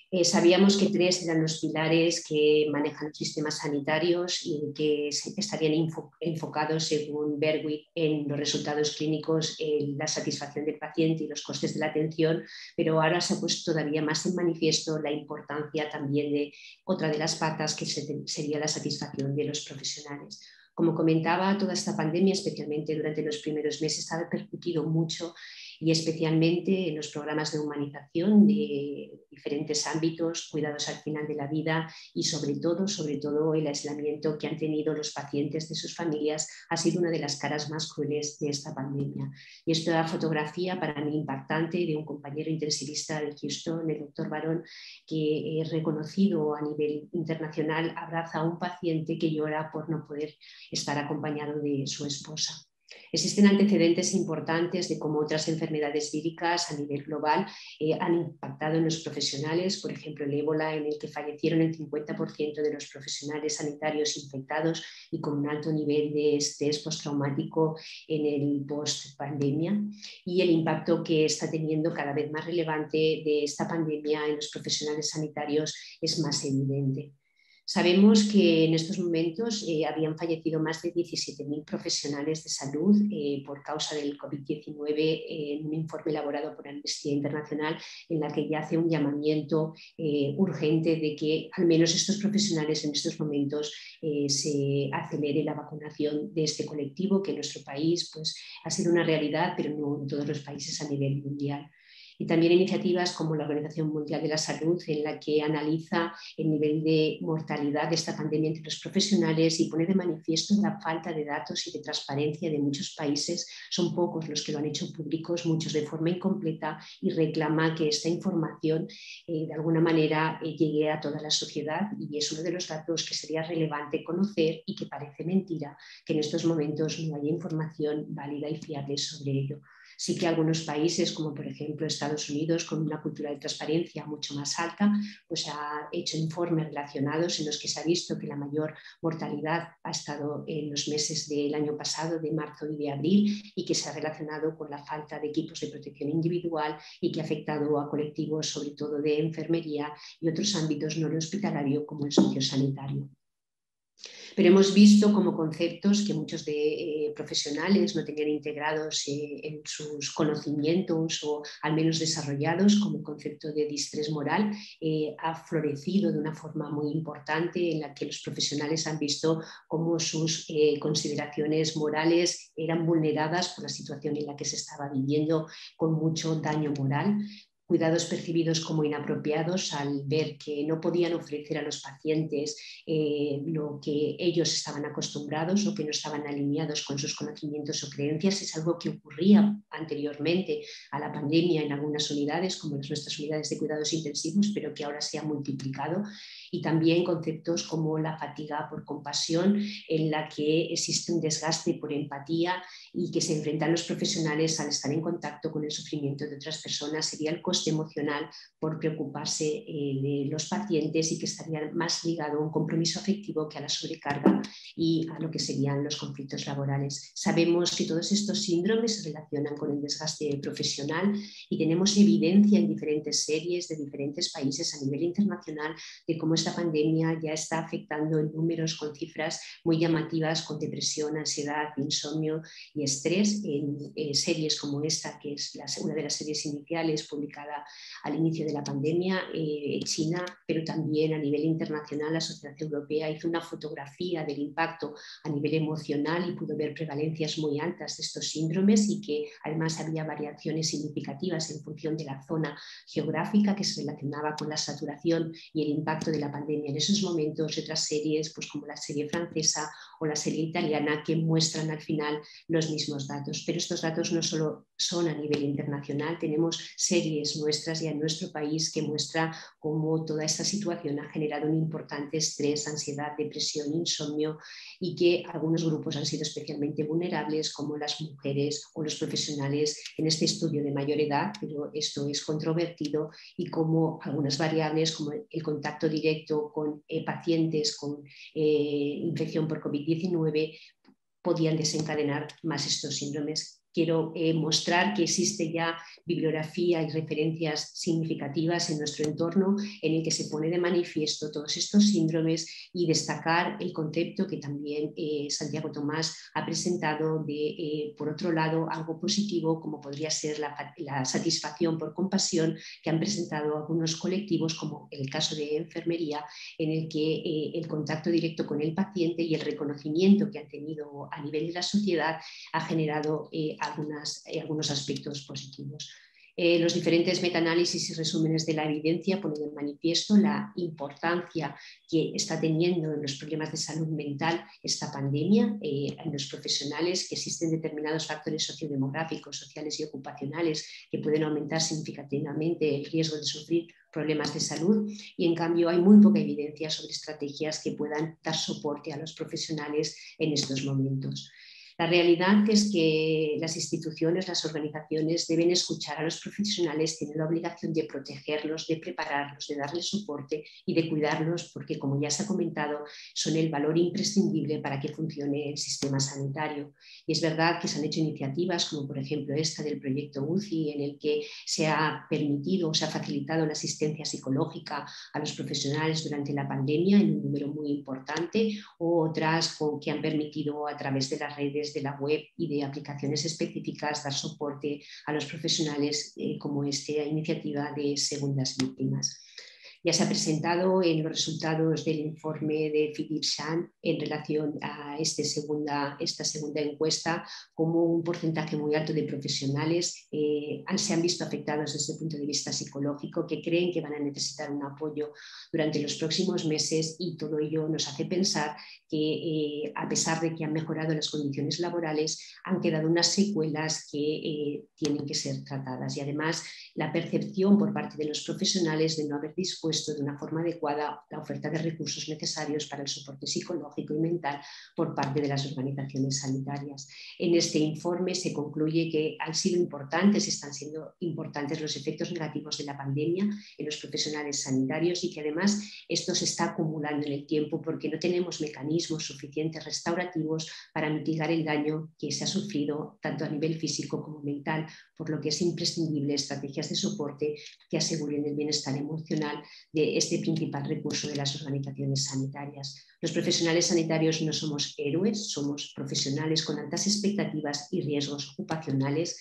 Eh, sabíamos que tres eran los pilares que manejan sistemas sanitarios y que estarían enfocados, según Berwick, en los resultados clínicos, en la satisfacción del paciente y los costes de la atención, pero ahora se ha puesto todavía más en manifiesto la importancia también de otra de las patas, que sería la satisfacción de los profesionales. Como comentaba, toda esta pandemia, especialmente durante los primeros meses, ha repercutido mucho y especialmente en los programas de humanización de diferentes ámbitos, cuidados al final de la vida y sobre todo, sobre todo el aislamiento que han tenido los pacientes de sus familias ha sido una de las caras más crueles de esta pandemia. Y esta fotografía para mí impactante de un compañero intensivista de Houston, el doctor Barón, que es reconocido a nivel internacional, abraza a un paciente que llora por no poder estar acompañado de su esposa. Existen antecedentes importantes de cómo otras enfermedades víricas a nivel global eh, han impactado en los profesionales, por ejemplo el ébola, en el que fallecieron el 50% de los profesionales sanitarios infectados y con un alto nivel de estrés postraumático en el post-pandemia, y el impacto que está teniendo cada vez más relevante de esta pandemia en los profesionales sanitarios es más evidente. Sabemos que en estos momentos eh, habían fallecido más de 17.000 profesionales de salud eh, por causa del COVID-19 en un informe elaborado por Amnistía Internacional en la que ya hace un llamamiento eh, urgente de que al menos estos profesionales en estos momentos se acelere la vacunación de este colectivo que en nuestro país pues, ha sido una realidad, pero no en todos los países a nivel mundial y también iniciativas como la Organización Mundial de la Salud, en la que analiza el nivel de mortalidad de esta pandemia entre los profesionales y pone de manifiesto la falta de datos y de transparencia de muchos países. Son pocos los que lo han hecho públicos, muchos de forma incompleta, y reclama que esta información eh, de alguna manera eh, llegue a toda la sociedad y es uno de los datos que sería relevante conocer y que parece mentira que en estos momentos no haya información válida y fiable sobre ello. Sí que algunos países, como por ejemplo Estados Unidos, con una cultura de transparencia mucho más alta, pues ha hecho informes relacionados en los que se ha visto que la mayor mortalidad ha estado en los meses del año pasado, de marzo y de abril, y que se ha relacionado con la falta de equipos de protección individual y que ha afectado a colectivos, sobre todo de enfermería y otros ámbitos no hospitalario como el sociosanitario. Pero hemos visto como conceptos que muchos de eh, profesionales no tenían integrados eh, en sus conocimientos o al menos desarrollados, como concepto de distrés moral, eh, ha florecido de una forma muy importante en la que los profesionales han visto cómo sus consideraciones morales eran vulneradas por la situación en la que se estaba viviendo con mucho daño moral cuidados percibidos como inapropiados al ver que no podían ofrecer a los pacientes eh, lo que ellos estaban acostumbrados o que no estaban alineados con sus conocimientos o creencias. Es algo que ocurría anteriormente a la pandemia en algunas unidades, como nuestras unidades de cuidados intensivos, pero que ahora se ha multiplicado y también conceptos como la fatiga por compasión, en la que existe un desgaste por empatía y que se enfrentan los profesionales al estar en contacto con el sufrimiento de otras personas, sería el coste emocional por preocuparse eh, de los pacientes y que estaría más ligado a un compromiso afectivo que a la sobrecarga y a lo que serían los conflictos laborales. Sabemos que todos estos síndromes se relacionan con el desgaste profesional y tenemos evidencia en diferentes series de diferentes países a nivel internacional de cómo esta pandemia ya está afectando en números con cifras muy llamativas con depresión, ansiedad, insomnio y estrés en, series como esta, que es una de las series iniciales publicada al inicio de la pandemia, eh, China, pero también a nivel internacional, la sociedad europea hizo una fotografía del impacto a nivel emocional y pudo ver prevalencias muy altas de estos síndromes y que además había variaciones significativas en función de la zona geográfica que se relacionaba con la saturación y el impacto de la pandemia en esos momentos. Otras series, pues como la serie francesa o la serie italiana, que muestran al final los mismos datos. Pero estos datos no solo son a nivel internacional, tenemos series nuestras y en nuestro país que muestra cómo toda esta situación ha generado un importante estrés, ansiedad, depresión, insomnio y que algunos grupos han sido especialmente vulnerables, como las mujeres o los profesionales en este estudio de mayor edad, pero esto es controvertido, y como algunas variables como el contacto directo con eh, pacientes con eh, infección por COVID-19 podían desencadenar más estos síndromes quiero eh, mostrar que existe ya bibliografía y referencias significativas en nuestro entorno en el que se pone de manifiesto todos estos síndromes y destacar el concepto que también eh, Santiago Tomás ha presentado de, eh, por otro lado, algo positivo como podría ser la, satisfacción por compasión que han presentado algunos colectivos, como el caso de enfermería, en el que el contacto directo con el paciente y el reconocimiento que han tenido a nivel de la sociedad ha generado algunos aspectos positivos. Eh, los diferentes metaanálisis y resúmenes de la evidencia ponen en manifiesto la importancia que está teniendo en los problemas de salud mental esta pandemia, eh, en los profesionales, que existen determinados factores sociodemográficos, sociales y ocupacionales que pueden aumentar significativamente el riesgo de sufrir problemas de salud y en cambio hay muy poca evidencia sobre estrategias que puedan dar soporte a los profesionales en estos momentos. La realidad es que las instituciones, las organizaciones deben escuchar a los profesionales, tienen la obligación de protegerlos, de prepararlos, de darles soporte y de cuidarlos, porque como ya se ha comentado, son el valor imprescindible para que funcione el sistema sanitario. Y es verdad que se han hecho iniciativas, como por ejemplo esta del proyecto UCI, en el que se ha permitido o se ha facilitado la asistencia psicológica a los profesionales durante la pandemia en un número muy importante, o otras que han permitido a través de las redes de la web y de aplicaciones específicas dar soporte a los profesionales eh, como esta iniciativa de segundas víctimas. Ya se ha presentado en los resultados del informe de Philip Shan en relación a este segunda, esta segunda encuesta como un porcentaje muy alto de profesionales eh, se han visto afectados desde el punto de vista psicológico, que creen que van a necesitar un apoyo durante los próximos meses y todo ello nos hace pensar que eh, a pesar de que han mejorado las condiciones laborales, han quedado unas secuelas que eh, tienen que ser tratadas. Y además la percepción por parte de los profesionales de no haber dispuesto de una forma adecuada la oferta de recursos necesarios para el soporte psicológico y mental por parte de las organizaciones sanitarias. En este informe se concluye que han sido importantes, están siendo importantes los efectos negativos de la pandemia en los profesionales sanitarios y que además esto se está acumulando en el tiempo porque no tenemos mecanismos suficientes restaurativos para mitigar el daño que se ha sufrido tanto a nivel físico como mental, por lo que es imprescindible estrategias de soporte que aseguren el bienestar emocional de este principal recurso de las organizaciones sanitarias. Los profesionales sanitarios no somos héroes, somos profesionales con altas expectativas y riesgos ocupacionales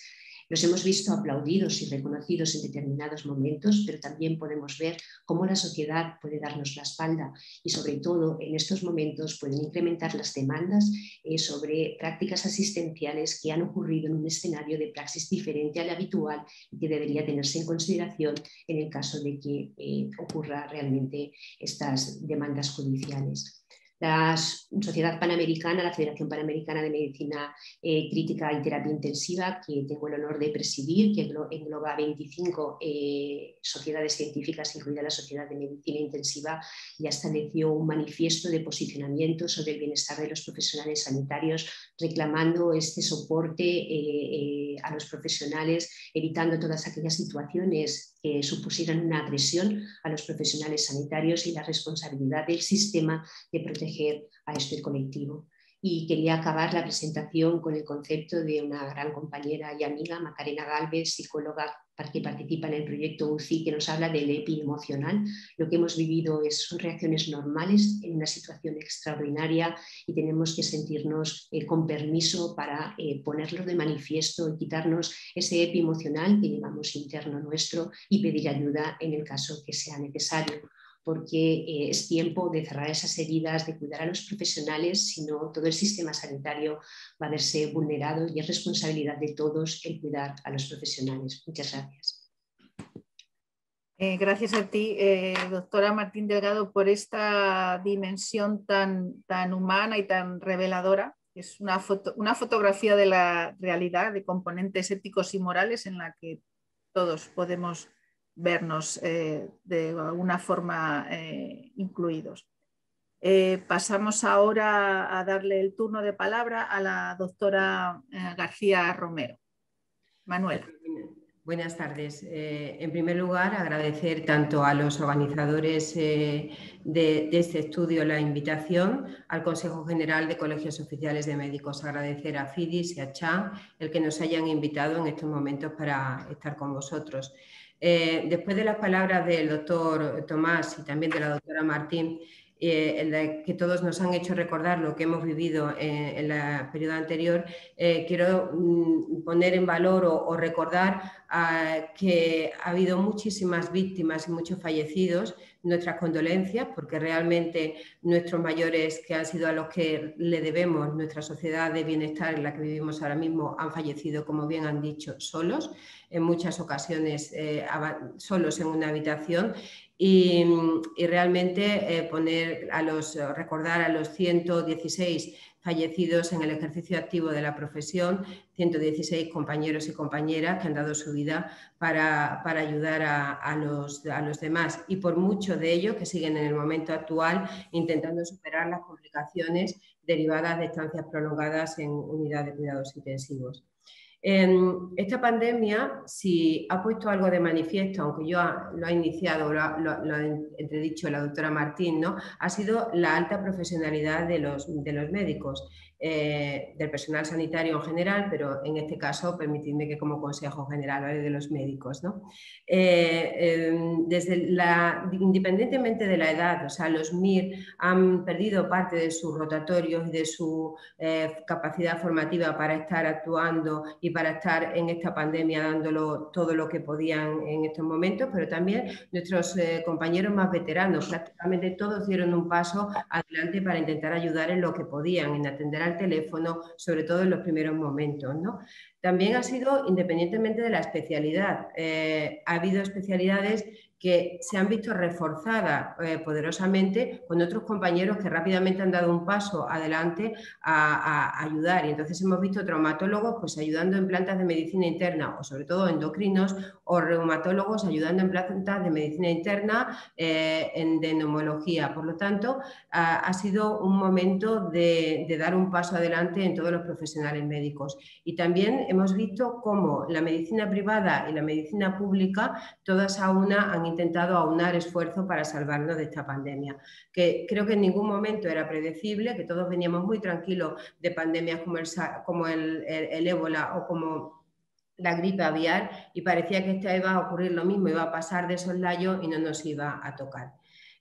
los hemos visto aplaudidos y reconocidos en determinados momentos, pero también podemos ver cómo la sociedad puede darnos la espalda y sobre todo en estos momentos pueden incrementar las demandas eh, sobre prácticas asistenciales que han ocurrido en un escenario de praxis diferente al habitual y que debería tenerse en consideración en el caso de que eh, ocurra realmente estas demandas judiciales la Sociedad Panamericana, la Federación Panamericana de Medicina eh, Crítica y Terapia Intensiva, que tengo el honor de presidir, que engloba 25 eh, sociedades científicas, incluida la Sociedad de Medicina Intensiva, ya estableció un manifiesto de posicionamiento sobre el bienestar de los profesionales sanitarios, reclamando este soporte eh, a los profesionales, evitando todas aquellas situaciones que supusieran una agresión a los profesionales sanitarios y la responsabilidad del sistema de proteger a este colectivo. Y quería acabar la presentación con el concepto de una gran compañera y amiga, Macarena Galvez, psicóloga que participa en el proyecto UCI, que nos habla del EPI emocional. Lo que hemos vivido es, son reacciones normales en una situación extraordinaria y tenemos que sentirnos eh, con permiso para eh, ponerlo de manifiesto y quitarnos ese EPI emocional que llevamos interno nuestro y pedir ayuda en el caso que sea necesario porque eh, es tiempo de cerrar esas heridas, de cuidar a los profesionales, si no todo el sistema sanitario va a verse vulnerado y es responsabilidad de todos el cuidar a los profesionales. Muchas gracias. Eh, gracias a ti, eh, doctora Martín Delgado, por esta dimensión tan, tan humana y tan reveladora. Es una, una fotografía de la realidad, de componentes éticos y morales en la que todos podemos vernos eh, de alguna forma eh, incluidos. Eh, pasamos ahora a darle el turno de palabra a la doctora García Romero. Manuela. Buenas tardes. en primer lugar, agradecer tanto a los organizadores de, de, este estudio la invitación, al Consejo General de Colegios Oficiales de Médicos, agradecer a FIDIS y a CHAN el que nos hayan invitado en estos momentos para estar con vosotros. Eh, después de las palabras del doctor Tomás y también de la doctora Martín, eh, que todos nos han hecho recordar lo que hemos vivido eh, en el periodo anterior, quiero mm, poner en valor o, recordar ah, que ha habido muchísimas víctimas y muchos fallecidos, nuestras condolencias, porque realmente nuestros mayores, que han sido a los que le debemos nuestra sociedad de bienestar en la que vivimos ahora mismo, han fallecido, como bien han dicho, solos en muchas ocasiones eh, solos en una habitación. Y, realmente eh, poner a los, recordar a los 116 fallecidos en el ejercicio activo de la profesión, 116 compañeros y compañeras que han dado su vida para, ayudar a, los, a, los, demás. Y por muchos de ellos que siguen en el momento actual intentando superar las complicaciones derivadas de estancias prolongadas en unidades de cuidados intensivos esta pandemia, si ha puesto algo de manifiesto, aunque yo lo ha iniciado, lo ha, entredicho la doctora Martín, ¿no? ha sido la alta profesionalidad de los, de los médicos. Eh, del personal sanitario en general, pero en este caso permitidme que como Consejo General de los médicos. Eh, em, independientemente de la edad, o sea, los MIR han perdido parte de sus rotatorios y de su eh, capacidad formativa para estar actuando y para estar en esta pandemia dándolo todo lo que podían en estos momentos, pero también nuestros compañeros más veteranos, prácticamente todos dieron un paso adelante para intentar ayudar en lo que podían, en atender a al teléfono, sobre todo en los primeros momentos. ¿no? También ha sido independientemente de la especialidad. Eh, ha habido especialidades que se han visto reforzadas eh, poderosamente con otros compañeros que rápidamente han dado un paso adelante a, ayudar. Y entonces hemos visto traumatólogos pues, ayudando en plantas de medicina interna o sobre todo endocrinos o reumatólogos ayudando en plantas de medicina interna eh, en, de neumología. Por lo tanto, ha sido un momento de, dar un paso adelante en todos los profesionales médicos. Y también hemos visto cómo la medicina privada y la medicina pública, todas a una han intentado aunar esfuerzos para salvarnos de esta pandemia, que creo que en ningún momento era predecible, que todos veníamos muy tranquilos de pandemias como el, como el, el, ébola o como la gripe aviar y parecía que esta iba a ocurrir lo mismo, iba a pasar de soslayo y no nos iba a tocar.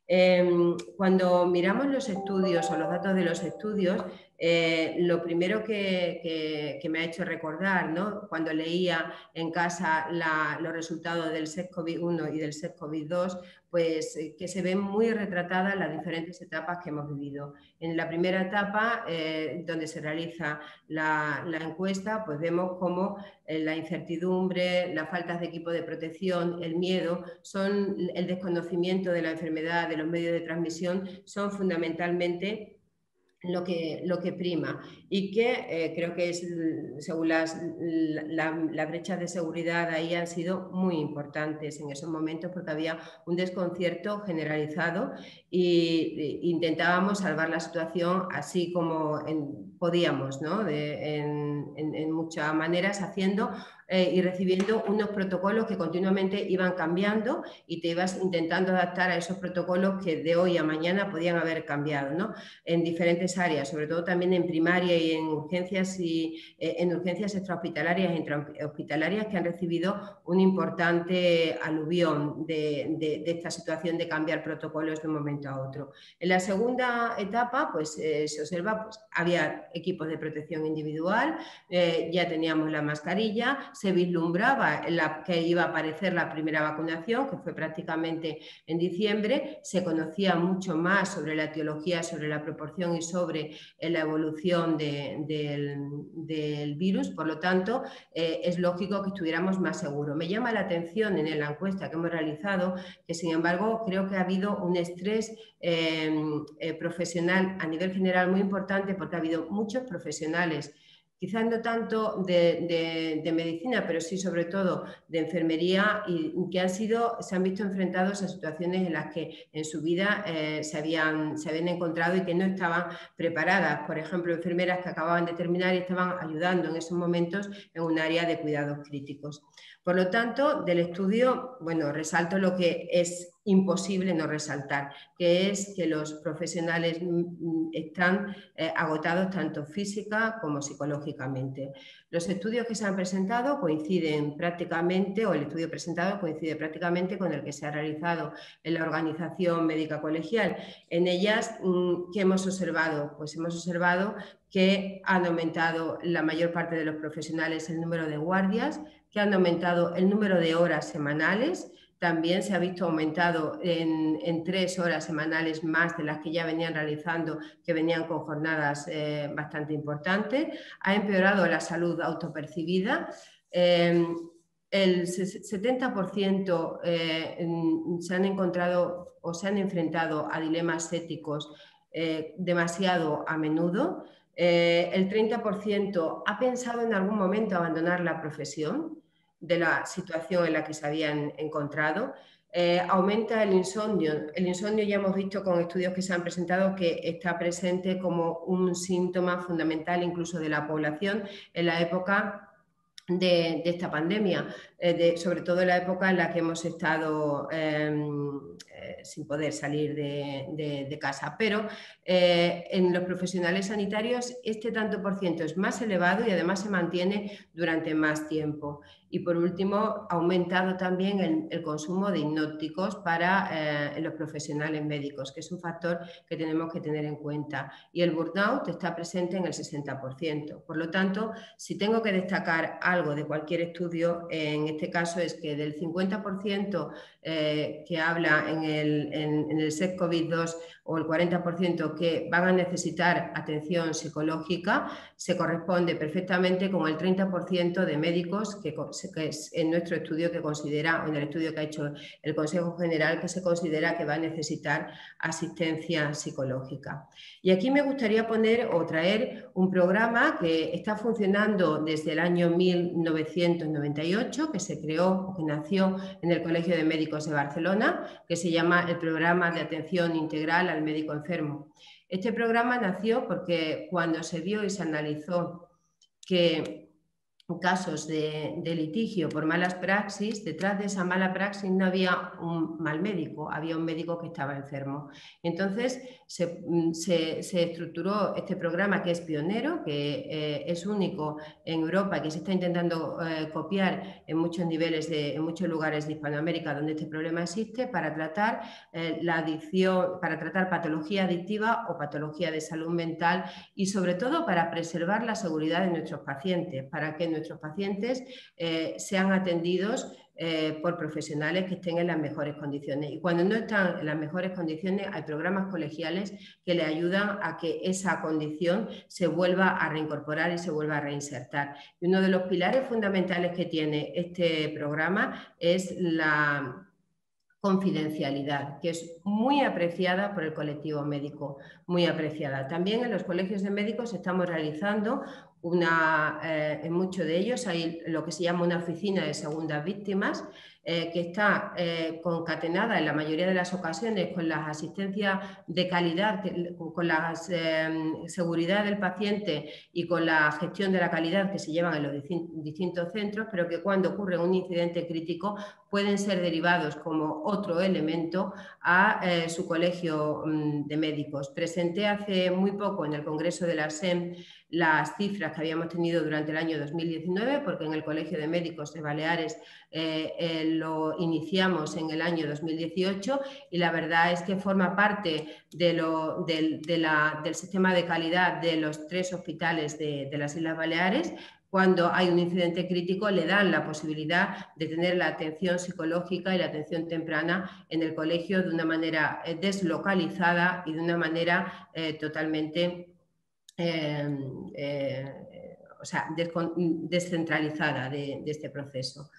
Em, cuando miramos los estudios o los datos de los estudios, eh, lo primero que, me ha hecho recordar, ¿no? cuando leía en casa los resultados del SES-COVID-1 y del SES-COVID-2, pues eh, que se ven muy retratadas las diferentes etapas que hemos vivido. En la primera etapa, eh, donde se realiza la, encuesta, pues vemos cómo la incertidumbre, las faltas de equipo de protección, el miedo, son el desconocimiento de la enfermedad, de los medios de transmisión, son fundamentalmente lo que, lo que prima y que eh, creo que es, según las la, brechas de seguridad ahí han sido muy importantes en esos momentos porque había un desconcierto generalizado e intentábamos salvar la situación así como podíamos, ¿no? en, en, muchas maneras, haciendo eh, y recibiendo unos protocolos que continuamente iban cambiando y te ibas intentando adaptar a esos protocolos que de hoy a mañana podían haber cambiado, ¿no? En diferentes áreas, sobre todo también en primaria y en urgencias y eh, en urgencias extrahospitalarias intrahospitalarias que han recibido un importante aluvión de, de, esta situación de cambiar protocolos de un momento a otro. En la segunda etapa, pues eh, se observa, pues había equipos de protección individual, ya teníamos la mascarilla, se vislumbraba la, que iba a aparecer la primera vacunación, que fue prácticamente en diciembre, se conocía mucho más sobre la etiología, sobre la proporción y sobre eh, la evolución del, virus, por lo tanto, eh, es lógico que estuviéramos más seguros. Me llama la atención en la encuesta que hemos realizado que, sin embargo, creo que ha habido un estrés eh, profesional a nivel general muy importante porque ha habido muchos profesionales tanto de, medicina, pero sí sobre todo de enfermería y que han sido, se han visto enfrentados a situaciones en las que en su vida eh, se, habían, se habían encontrado y que no estaban preparadas. Por ejemplo, enfermeras que acababan de terminar y estaban ayudando en esos momentos en un área de cuidados críticos. Por lo tanto, del estudio, bueno, resalto lo que es imposible no resaltar, que es que los profesionales mm, mm, están eh, agotados tanto física como psicológicamente. Los estudios que se han presentado coinciden prácticamente, o el estudio presentado coincide prácticamente con el que se ha realizado en la organización médica colegial. En ellas, mm, ¿qué hemos observado? Pues hemos observado que han aumentado la mayor parte de los profesionales el número de guardias, que han aumentado el número de horas semanales, también se ha visto aumentado en, tres horas semanales más de las que ya venían realizando, que venían con jornadas eh, bastante importantes. Ha empeorado la salud autopercibida. Em, el 70% eh, se han encontrado o se han enfrentado a dilemas éticos eh, demasiado a menudo. el 30% ha pensado en algún momento abandonar la profesión de la situación en la que se habían encontrado. Eh, aumenta el insomnio. El insomnio ya hemos visto con estudios que se han presentado que está presente como un síntoma fundamental incluso de la población en la época de, esta pandemia, eh, sobre todo en la época en la que hemos estado em, eh, sin poder salir de, casa. Pero en los profesionales sanitarios este tanto por ciento es más elevado y además se mantiene durante más tiempo. Y por último, ha aumentado también el, consumo de hipnóticos para eh, los profesionales médicos, que es un factor que tenemos que tener en cuenta. Y el burnout está presente en el 60%. Por lo tanto, si tengo que destacar algo de cualquier estudio, en este caso es que del 50% eh, que habla en el, en, en el SEC-COVID-2 o el 40% que van a necesitar atención psicológica, se corresponde perfectamente con el 30% de médicos que, es en nuestro estudio que considera, o en el estudio que ha hecho el Consejo General, que se considera que va a necesitar asistencia psicológica. Y aquí me gustaría poner o traer un programa que está funcionando desde el año 1998, que se creó, que nació en el Colegio de Médicos de Barcelona, que se llama el Programa de Atención Integral al Médico Enfermo. Este programa nació porque cuando se vio y se analizó que casos de, litigio por malas praxis, detrás de esa mala praxis no había un mal médico, había un médico que estaba enfermo. Entonces mm, se, estructuró este programa que es pionero, que eh, es único en Europa, que se está intentando eh, copiar en muchos niveles, de, en muchos lugares de Hispanoamérica donde este problema existe, para tratar eh, la adicción, para tratar patología adictiva o patología de salud mental y sobre todo para preservar la seguridad de nuestros pacientes, para que nuestros pacientes eh, sean atendidos eh, por profesionales que estén en las mejores condiciones. Y cuando no están en las mejores condiciones, hay programas colegiales que le ayudan a que esa condición se vuelva a reincorporar y se vuelva a reinsertar. Y uno de los pilares fundamentales que tiene este programa es la confidencialidad, que es muy apreciada por el colectivo médico, muy apreciada. También en los colegios de médicos estamos realizando eh, en muchos de ellos hay lo que se llama una oficina de segundas víctimas, eh, que está eh, concatenada en la mayoría de las ocasiones con las asistencias de calidad, con la seguridad del paciente y con la gestión de la calidad que se llevan en los distintos centros, pero que cuando ocurre un incidente crítico pueden ser derivados como otro elemento a su colegio mm, de médicos. Presenté hace muy poco en el Congreso de la SEM las cifras que habíamos tenido durante el año 2019, porque en el Colegio de Médicos de Baleares eh, eh, lo iniciamos en el año 2018 y la verdad es que forma parte del sistema de calidad de los tres hospitales de, de las Islas Baleares cuando hay un incidente crítico, le dan la posibilidad de tener la atención psicológica y la atención temprana en el colegio de una manera eh, deslocalizada y de una manera totalmente Em, eh, o sea, descentralizada de, este proceso.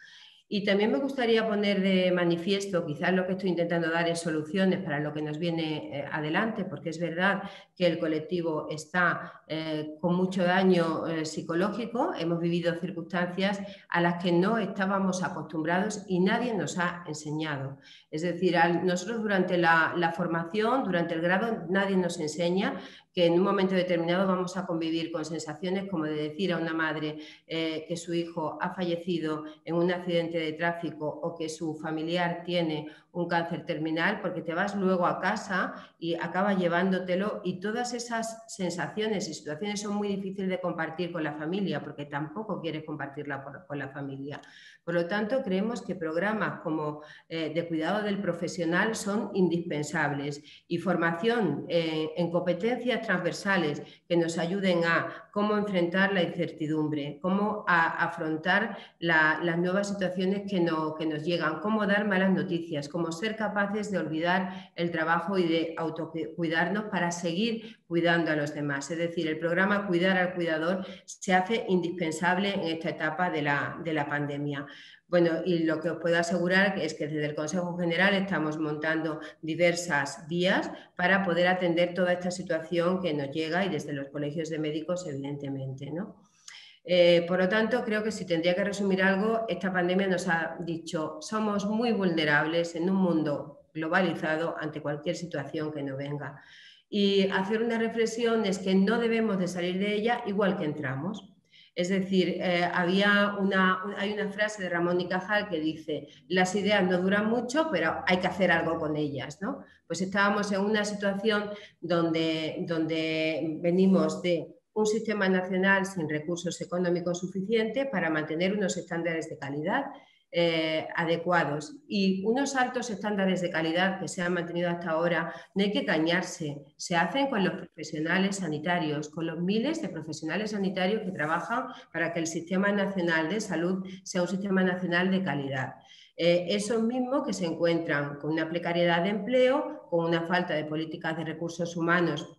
Y también me gustaría poner de manifiesto, quizás lo que estoy intentando dar es soluciones para lo que nos viene eh, adelante, porque es verdad que el colectivo está eh, con mucho daño psicológico, hemos vivido circunstancias a las que no estábamos acostumbrados y nadie nos ha enseñado. Es decir, nosotros durante la formación, durante el grado, nadie nos enseña que en un momento determinado vamos a convivir con sensaciones como de decir a una madre eh, que su hijo ha fallecido en un accidente de tráfico o que su familiar tiene un cáncer terminal, porque te vas luego a casa y acaba llevándotelo y todas esas sensaciones y situaciones son muy difíciles de compartir con la familia, porque tampoco quieres compartirla con la familia. Por lo tanto, creemos que programas como eh, de cuidado del profesional son indispensables y formación eh, en competencias transversales que nos ayuden a cómo enfrentar la incertidumbre, cómo afrontar las nuevas situaciones que, nos llegan, cómo dar malas noticias, cómo ser capaces de olvidar el trabajo y de autocuidarnos para seguir cuidando a los demás. Es decir, el programa Cuidar al Cuidador se hace indispensable en esta etapa de la pandemia. Bueno, y lo que os puedo asegurar es que desde el Consejo General estamos montando diversas vías para poder atender toda esta situación que nos llega y desde los colegios de médicos, evidentemente. ¿no? Eh, por lo tanto, creo que si tendría que resumir algo, esta pandemia nos ha dicho, somos muy vulnerables en un mundo globalizado ante cualquier situación que nos venga. Y hacer una reflexión es que no debemos de salir de ella igual que entramos. Es decir, eh, había una, hay una frase de Ramón y Cajal que dice, las ideas no duran mucho, pero hay que hacer algo con ellas. ¿no? Pues estábamos en una situación donde, donde venimos de un sistema nacional sin recursos económicos suficientes para mantener unos estándares de calidad eh, adecuados y unos altos estándares de calidad que se han mantenido hasta ahora, no hay que cañarse, se hacen con los profesionales sanitarios, con los miles de profesionales sanitarios que trabajan para que el Sistema Nacional de Salud sea un sistema nacional de calidad. Eh, esos mismos que se encuentran con una precariedad de empleo, con una falta de políticas de recursos humanos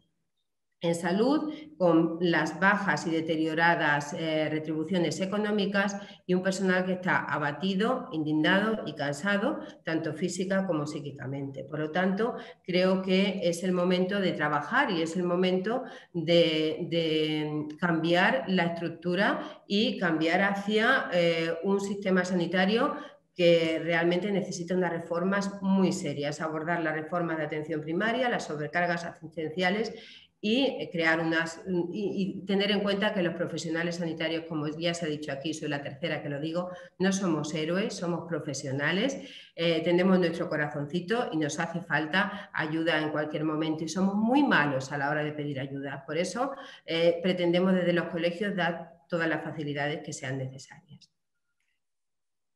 en salud, con las bajas y deterioradas eh, retribuciones económicas y un personal que está abatido, indignado y cansado, tanto física como psíquicamente. Por lo tanto, creo que es el momento de trabajar y es el momento de, cambiar la estructura y cambiar hacia eh, un sistema sanitario que realmente necesita unas reformas muy serias, abordar la reforma de atención primaria, las sobrecargas asistenciales y eh, crear unas y, tener en cuenta que los profesionales sanitarios, como ya se ha dicho aquí, soy la tercera que lo digo, no somos héroes, somos profesionales, eh, tenemos nuestro corazoncito y nos hace falta ayuda en cualquier momento y somos muy malos a la hora de pedir ayuda. Por eso eh, pretendemos desde los colegios dar todas las facilidades que sean necesarias.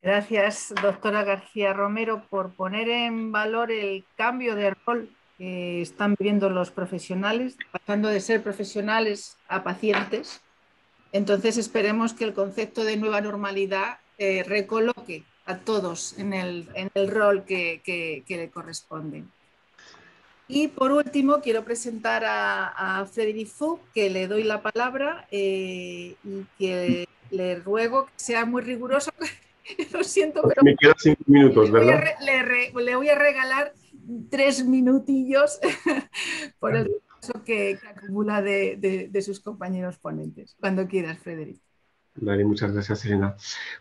Gracias, doctora García Romero, por poner en valor el cambio de rol que están viviendo los profesionales, pasando de ser profesionales a pacientes. Entonces esperemos que el concepto de nueva normalidad eh, recoloque a todos en el, rol que, le corresponde. Y por último, quiero presentar a, a que le doy la palabra eh, y que le ruego que sea muy riguroso. Lo siento, pero. Me quedan cinco minutos, ¿verdad? le, voy a regalar tres minutillos por el caso que, acumula de, sus compañeros ponentes. Cuando quieras, Frederic. Vale, muchas gracias, Elena.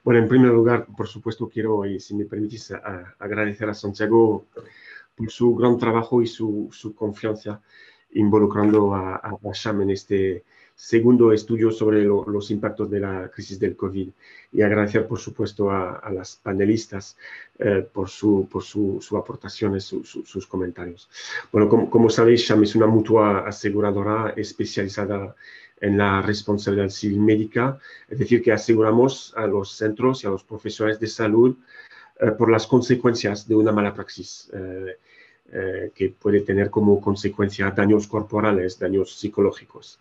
Bueno, en primer lugar, por supuesto, quiero, y si me permitís, agradecer a Santiago por su gran trabajo y su, su confianza involucrando a, a, en este segundo estudio sobre los impactos de la crisis del COVID. Y agradecer, por supuesto, a, las panelistas eh, por, su, por su, su aportaciones, sus comentarios. Bueno, como, como sabéis, Sham es una mutua aseguradora especializada en la responsabilidad civil médica, es decir, que aseguramos a los centros y a los profesionales de salud eh, por las consecuencias de una mala praxis, eh, eh, que puede tener como consecuencia daños corporales, daños psicológicos.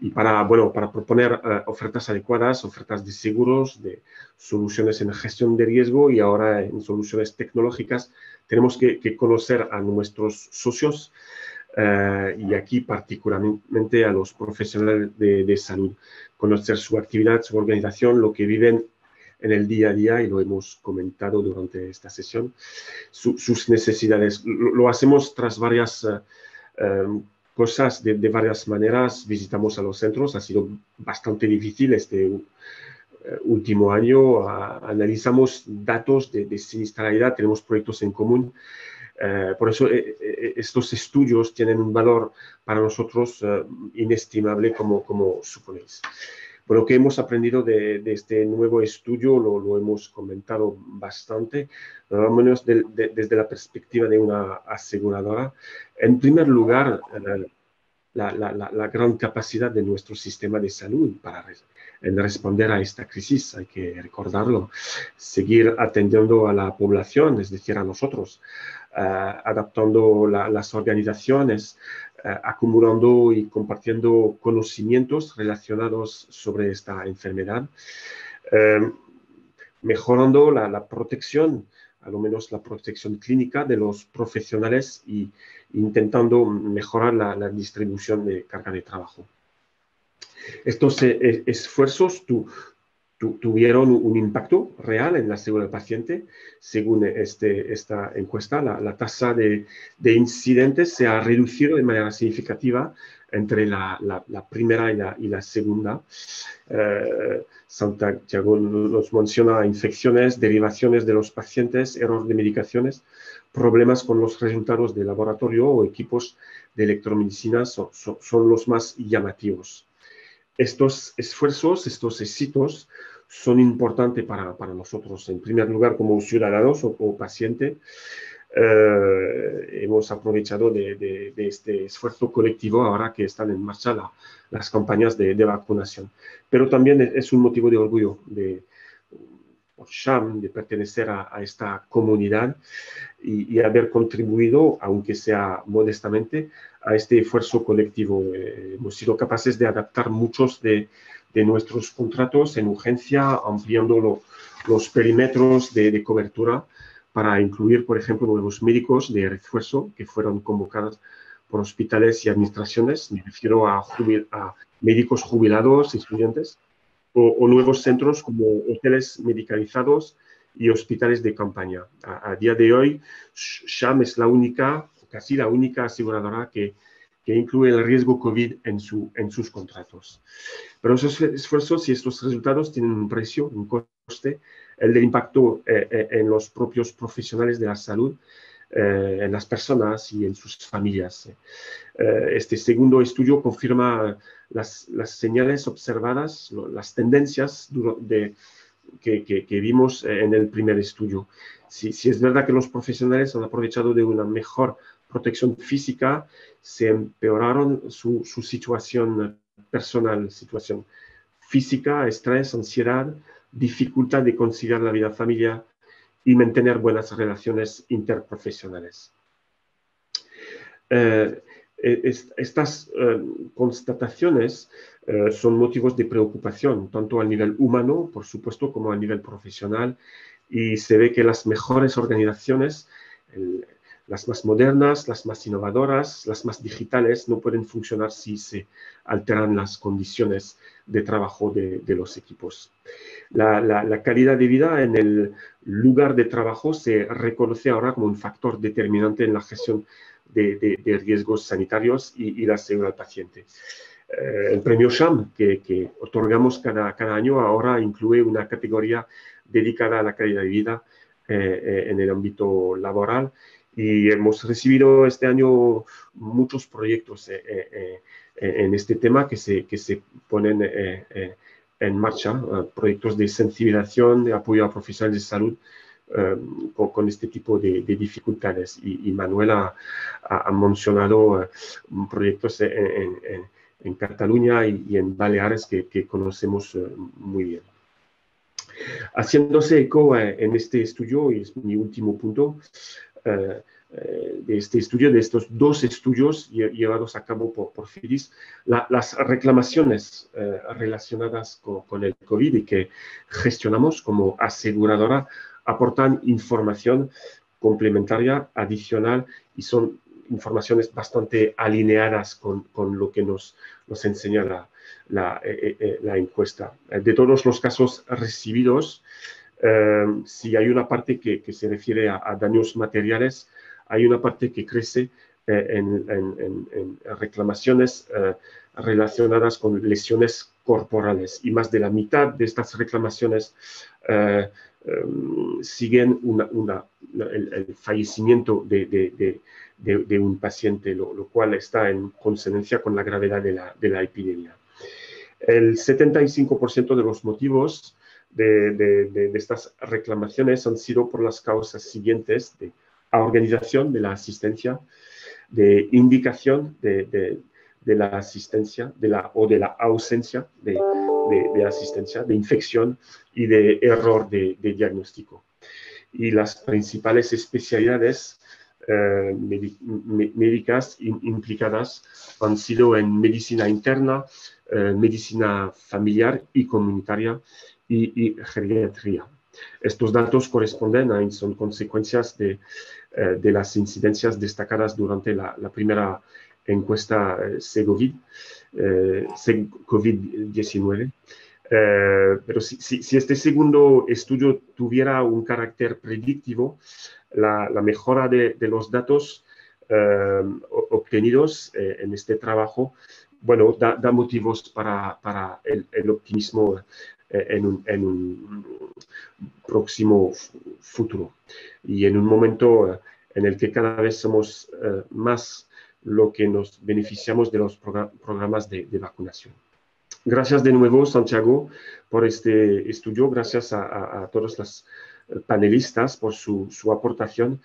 Y para, bueno, para proponer ofertas adecuadas, ofertas de seguros, de soluciones en gestión de riesgo y ahora en soluciones tecnológicas, tenemos que, que conocer a nuestros socios, eh, y aquí particularmente a los profesionales de, salud, conocer su actividad, su organización, lo que viven en el día a día y lo hemos comentado durante esta sesión, sus necesidades. Lo, hacemos tras varias em, cosas de, varias maneras. Visitamos a los centros, ha sido bastante difícil este eh, último año. analizamos datos de, de sinistralidad, tenemos proyectos en común eh, por eso eh, estos estudios tienen un valor para nosotros inestimable, como, como suponéis. Por lo que hemos aprendido de, este nuevo estudio, lo, lo, hemos comentado bastante, al menos desde la perspectiva de una aseguradora. En primer lugar, la, la, la, gran capacidad de nuestro sistema de salud para en responder a esta crisis, hay que recordarlo, seguir atendiendo a la población, es decir, a nosotros, eh, adaptando las organizaciones, acumulando y compartiendo conocimientos relacionados sobre esta enfermedad, eh, mejorando la, protección, a lo menos la protección clínica de los profesionales y intentando mejorar la, distribución de carga de trabajo. Estos esfuerzos tuvieron un impacto real en la seguridad del paciente. Según este, esta encuesta, la, tasa de, incidentes se ha reducido de manera significativa entre la, primera y la, segunda. Eh, Santiago nos menciona infecciones, derivaciones de los pacientes, error de medicaciones, problemas con los resultados de laboratorio o equipos de electromedicina son los más llamativos estos esfuerzos, estos éxitos son importantes para, para nosotros, en primer lugar como ciudadanos o, pacientes. Eh, hemos aprovechado de, de, este esfuerzo colectivo ahora que están en marcha las campañas de, de, vacunación. Pero también es un motivo de orgullo de, de pertenecer a, esta comunidad y, haber contribuido, aunque sea modestamente, a este esfuerzo colectivo. Eh, hemos sido capaces de adaptar muchos de, nuestros contratos en urgencia, ampliando los perímetros de, cobertura para incluir, por ejemplo, nuevos médicos de refuerzo que fueron convocados por hospitales y administraciones. Me refiero a, a médicos jubilados, estudiantes, o, nuevos centros como hoteles medicalizados y hospitales de campaña. A, día de hoy, SHAM es la única, casi la única aseguradora que, que incluye el riesgo COVID en, su, en sus contratos. Pero esos esfuerzos y estos resultados tienen un precio, un coste, el del impacto eh, eh, en los propios profesionales de la salud, eh, en las personas y en sus familias. este segundo estudio confirma las, las señales observadas, las tendencias de, que, que, vimos en el primer estudio. Si, si, es verdad que los profesionales han aprovechado de una mejor protección física, se empeoraron su, su situación personal, situación física, estrés, ansiedad, dificultad de conciliar la vida familiar y mantener buenas relaciones interprofesionales. Eh, eh, estas eh, constataciones eh, son motivos de preocupación, tanto a nivel humano, por supuesto, como a nivel profesional, y se ve que las mejores organizaciones, las más modernas, las más innovadoras, las más digitales, no pueden funcionar si se alteran las condiciones de trabajo de, los equipos. La, calidad de vida en el lugar de trabajo se reconoce ahora como un factor determinante en la gestión de, riesgos sanitarios y, la seguridad del paciente. el premio SHAM que, otorgamos cada, cada, año ahora incluye una categoría dedicada a la calidad de vida en el ámbito laboral y hemos recibido este año muchos proyectos en este tema que se, que se ponen en marcha, proyectos de sensibilización, de apoyo a profesionales de salud Em, con, este tipo de, dificultades. Y, Manuela ha, mencionado eh, proyectos en, Cataluña y, en Baleares que, conocemos eh, muy bien. Haciéndose eco eh, en este estudio, y es mi último punto, de este estudio, de estos dos estudios llevados a cabo por, por FIDIS, las reclamaciones relacionadas con, con, el COVID y que gestionamos como aseguradora aportan información complementaria, adicional y son informaciones bastante alineadas con, con lo que nos, nos enseña la, la, eh, eh, eh, encuesta. De todos los casos recibidos, si hay una parte que, que se refiere a, daños materiales, hay una parte que crece en, en, en, reclamaciones relacionadas con lesiones corporales y más de la mitad de estas reclamaciones Em, siguen el, fallecimiento de, un paciente, lo, cual está en consonancia con la gravedad de la, epidemia. El 75% de los motivos de, estas reclamaciones han sido por las causas siguientes de organización de la asistencia, de indicación de, la asistencia de la, o de la ausencia de, de, asistencia, de infección y de error de, diagnóstico. Y las principales especialidades eh, médicas implicadas han sido en medicina interna, eh, medicina familiar y comunitaria y, geriatría. Estos datos corresponden a, son consecuencias de, eh, de las incidencias destacadas durante la, la primera encuesta eh, COVID-19. Eh, pero si, este segundo estudio tuviera un carácter predictivo, la, mejora de, los datos obtenidos en este trabajo, bueno, da, motivos para, el, optimismo en un, próximo futuro. Y en un momento en el que cada vez somos más lo que nos beneficiamos de los programas de, vacunación. Gracias de nuevo, Santiago, por este estudio. Gracias a, todos los panelistas por su, aportación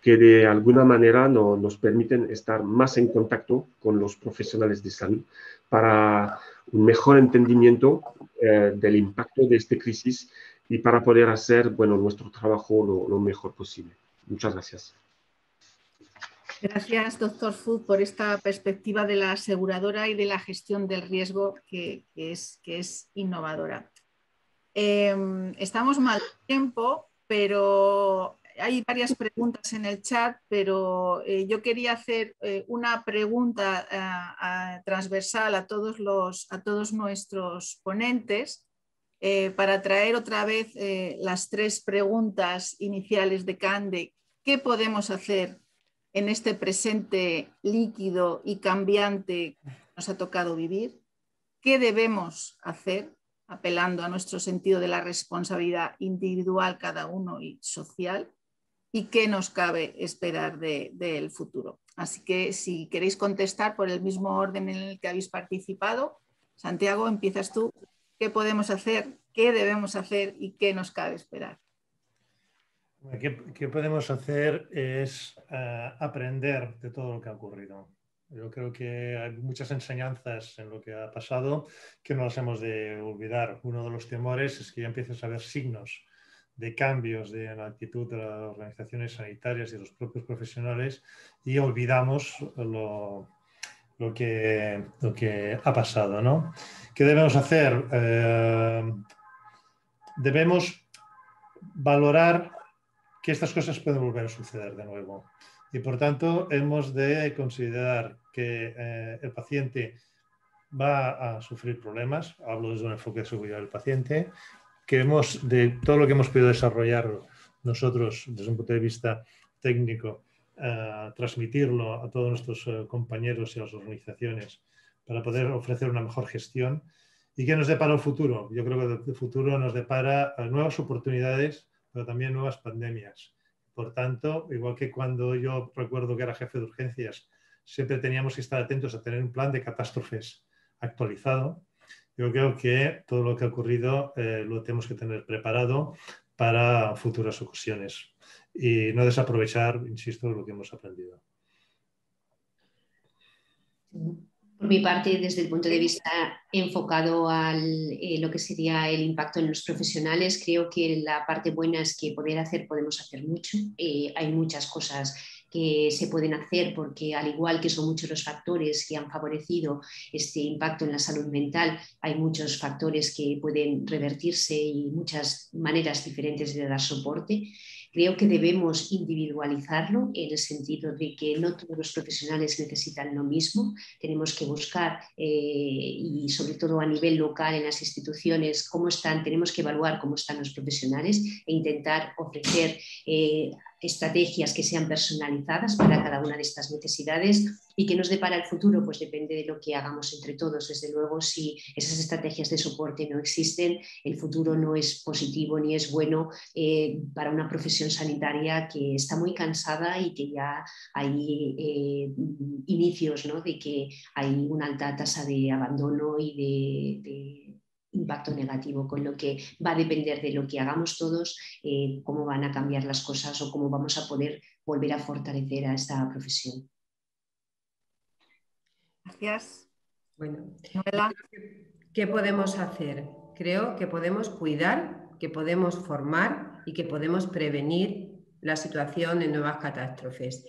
que de alguna manera nos permiten estar más en contacto con los profesionales de salud para un mejor entendimiento eh, del impacto de esta crisis y para poder hacer bueno, nuestro trabajo lo mejor posible. Muchas gracias. Gracias, doctor Food, por esta perspectiva de la aseguradora y de la gestión del riesgo que, es, que es, innovadora. Em, estamos mal tiempo, pero hay varias preguntas en el chat, pero eh, yo quería hacer eh, una pregunta eh, transversal a todos, los, a todos nuestros ponentes para traer otra vez las tres preguntas iniciales de Cande. ¿Qué podemos hacer en este presente líquido y cambiante que nos ha tocado vivir? ¿Qué debemos hacer apelando a nuestro sentido de la responsabilidad individual cada uno y social? ¿Y qué nos cabe esperar del futuro? Así que si queréis contestar por el mismo orden en el que habéis participado, Santiago, empiezas tú. ¿Qué podemos hacer? ¿Qué debemos hacer? ¿Y qué nos cabe esperar? ¿Qué, podemos hacer es eh, aprender de todo lo que ha ocurrido? Yo creo que hay muchas enseñanzas en lo que ha pasado que no las hemos de olvidar. Uno de los temores es que ya empieces a ver signos de cambios de la actitud de las organizaciones sanitarias y de los propios profesionales y olvidamos lo, lo, que, lo que ha pasado. ¿no? ¿Qué debemos hacer? Eh, debemos valorar que estas cosas pueden volver a suceder de nuevo. Y por tanto, hemos de considerar que eh, el paciente va a sufrir problemas, hablo desde un enfoque de seguridad del paciente, que hemos, de todo lo que hemos podido desarrollar nosotros desde un punto de vista técnico, eh, transmitirlo a todos nuestros eh, compañeros y a las organizaciones para poder ofrecer una mejor gestión. ¿Y qué nos depara el futuro? Yo creo que el futuro nos depara nuevas oportunidades, pero también nuevas pandemias. Por tanto, igual que cuando yo recuerdo que era jefe de urgencias, siempre teníamos que estar atentos a tener un plan de catástrofes actualizado. Yo creo que todo lo que ha ocurrido eh, lo tenemos que tener preparado para futuras ocasiones y no desaprovechar, insisto, lo que hemos aprendido. Por mi parte, desde el punto de vista enfocado a eh, lo que sería el impacto en los profesionales, creo que la parte buena es que poder hacer, podemos hacer mucho. Eh, hay muchas cosas que se pueden hacer porque al igual que son muchos los factores que han favorecido este impacto en la salud mental, hay muchos factores que pueden revertirse y muchas maneras diferentes de dar soporte. Creo que debemos individualizarlo en el sentido de que no todos los profesionales necesitan lo mismo. Tenemos que buscar, eh, y sobre todo a nivel local en las instituciones, cómo están, tenemos que evaluar cómo están los profesionales e intentar ofrecer eh, estrategias que sean personalizadas para cada una de estas necesidades y que nos depara el futuro, pues depende de lo que hagamos entre todos. Desde luego, si esas estrategias de soporte no existen, el futuro no es positivo ni es bueno eh, para una profesión sanitaria que está muy cansada y que ya hay eh, inicios ¿no? de que hay una alta tasa de abandono y de impacto negativo, con lo que va a depender de lo que hagamos todos, eh, cómo van a cambiar las cosas o cómo vamos a poder volver a fortalecer a esta profesión. Gracias. Bueno, ¿qué podemos hacer? Creo que podemos cuidar, que podemos formar y que podemos prevenir la situación de nuevas catástrofes.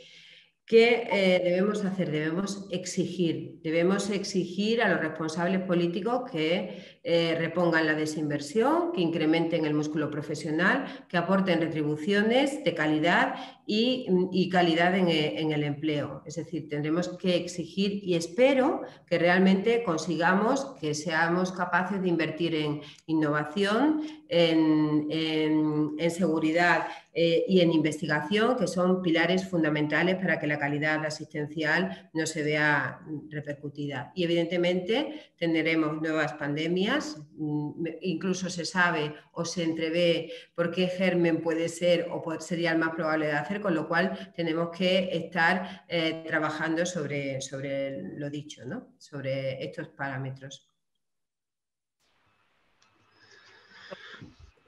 ¿Qué eh, debemos hacer? Debemos exigir, debemos exigir a los responsables políticos que eh, repongan la desinversión, que incrementen el músculo profesional, que aporten retribuciones de calidad y, calidad eh, en, el empleo. Es decir, tendremos que exigir y espero que realmente consigamos que seamos capaces de invertir en innovación, en, seguridad eh, y en investigación, que son pilares fundamentales para que la calidad asistencial no se vea repercutida. Y evidentemente tendremos nuevas pandemias Mm, incluso se sabe o se entrevé por qué germen puede ser o sería el más probable de hacer, con lo cual tenemos que estar eh, trabajando sobre, sobre lo dicho, sobre estos parámetros.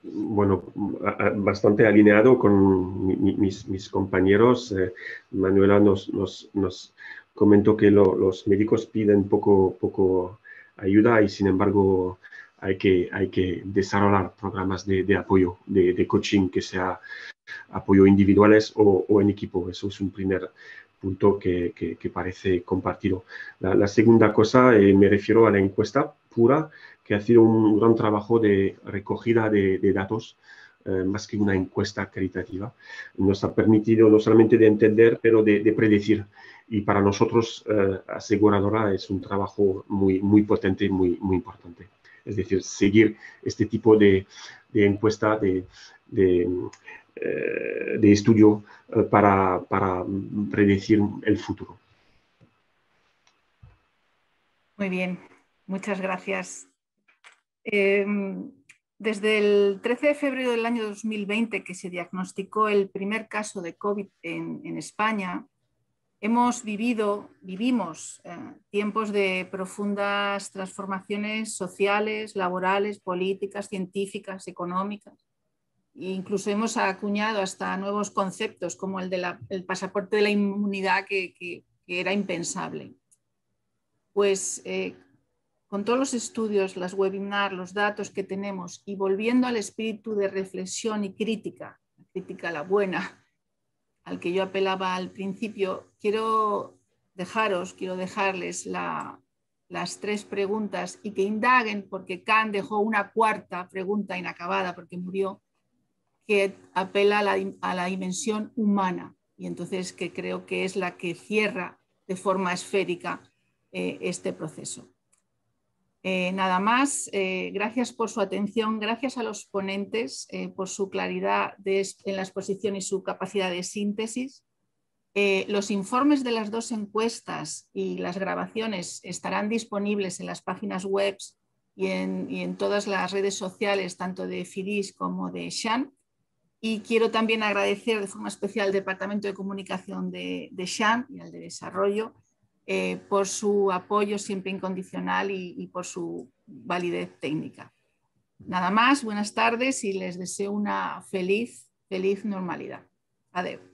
bueno, bastante alineado con mis, compañeros. Eh, Manuela nos, comentó que los médicos piden poco, poco ayuda y sin embargo hay que, hay que desarrollar programas de, apoyo, de, coaching, que sea apoyo individuales o, en equipo. Eso es un primer punto que, parece compartido. La, segunda cosa, eh, me refiero a la encuesta pura, que ha sido un gran trabajo de recogida de, datos, eh, más que una encuesta caritativa. Nos ha permitido no solamente de entender, pero de, de predecir y para nosotros eh, aseguradora es un trabajo muy, muy potente, muy, muy importante. Es decir, seguir este tipo de, encuesta, de, eh, estudio eh, para, predecir el futuro. Muy bien, muchas gracias. Em, desde el 13 de febrero del año 2020 que se diagnosticó el primer caso de COVID en España, Hemos vivido, vivimos eh, tiempos de profundas transformaciones sociales, laborales, políticas, científicas, económicas. E incluso hemos acuñado hasta nuevos conceptos como el del pasaporte de la inmunidad que, era impensable. Pues eh, con todos los estudios, las webinars, los datos que tenemos y volviendo al espíritu de reflexión y crítica, crítica la buena, al que yo apelaba al principio, quiero dejaros, quiero dejarles las tres preguntas y que indaguen, porque Kant dejó una cuarta pregunta inacabada porque murió, que apela a la, dimensión humana y entonces que creo que es la que cierra de forma esférica eh, este proceso. Eh, nada más, eh, gracias por su atención, gracias a los ponentes eh, por su claridad en la exposición y su capacidad de síntesis. Eh, los informes de las dos encuestas y las grabaciones estarán disponibles en las páginas web y en, todas las redes sociales, tanto de FIDIS como de SHAN. Y quiero también agradecer de forma especial al Departamento de Comunicación de, de SHAN y al de Desarrollo eh, por su apoyo siempre incondicional y, por su validez técnica. Nada más, buenas tardes y les deseo una feliz, feliz normalidad. Adiós.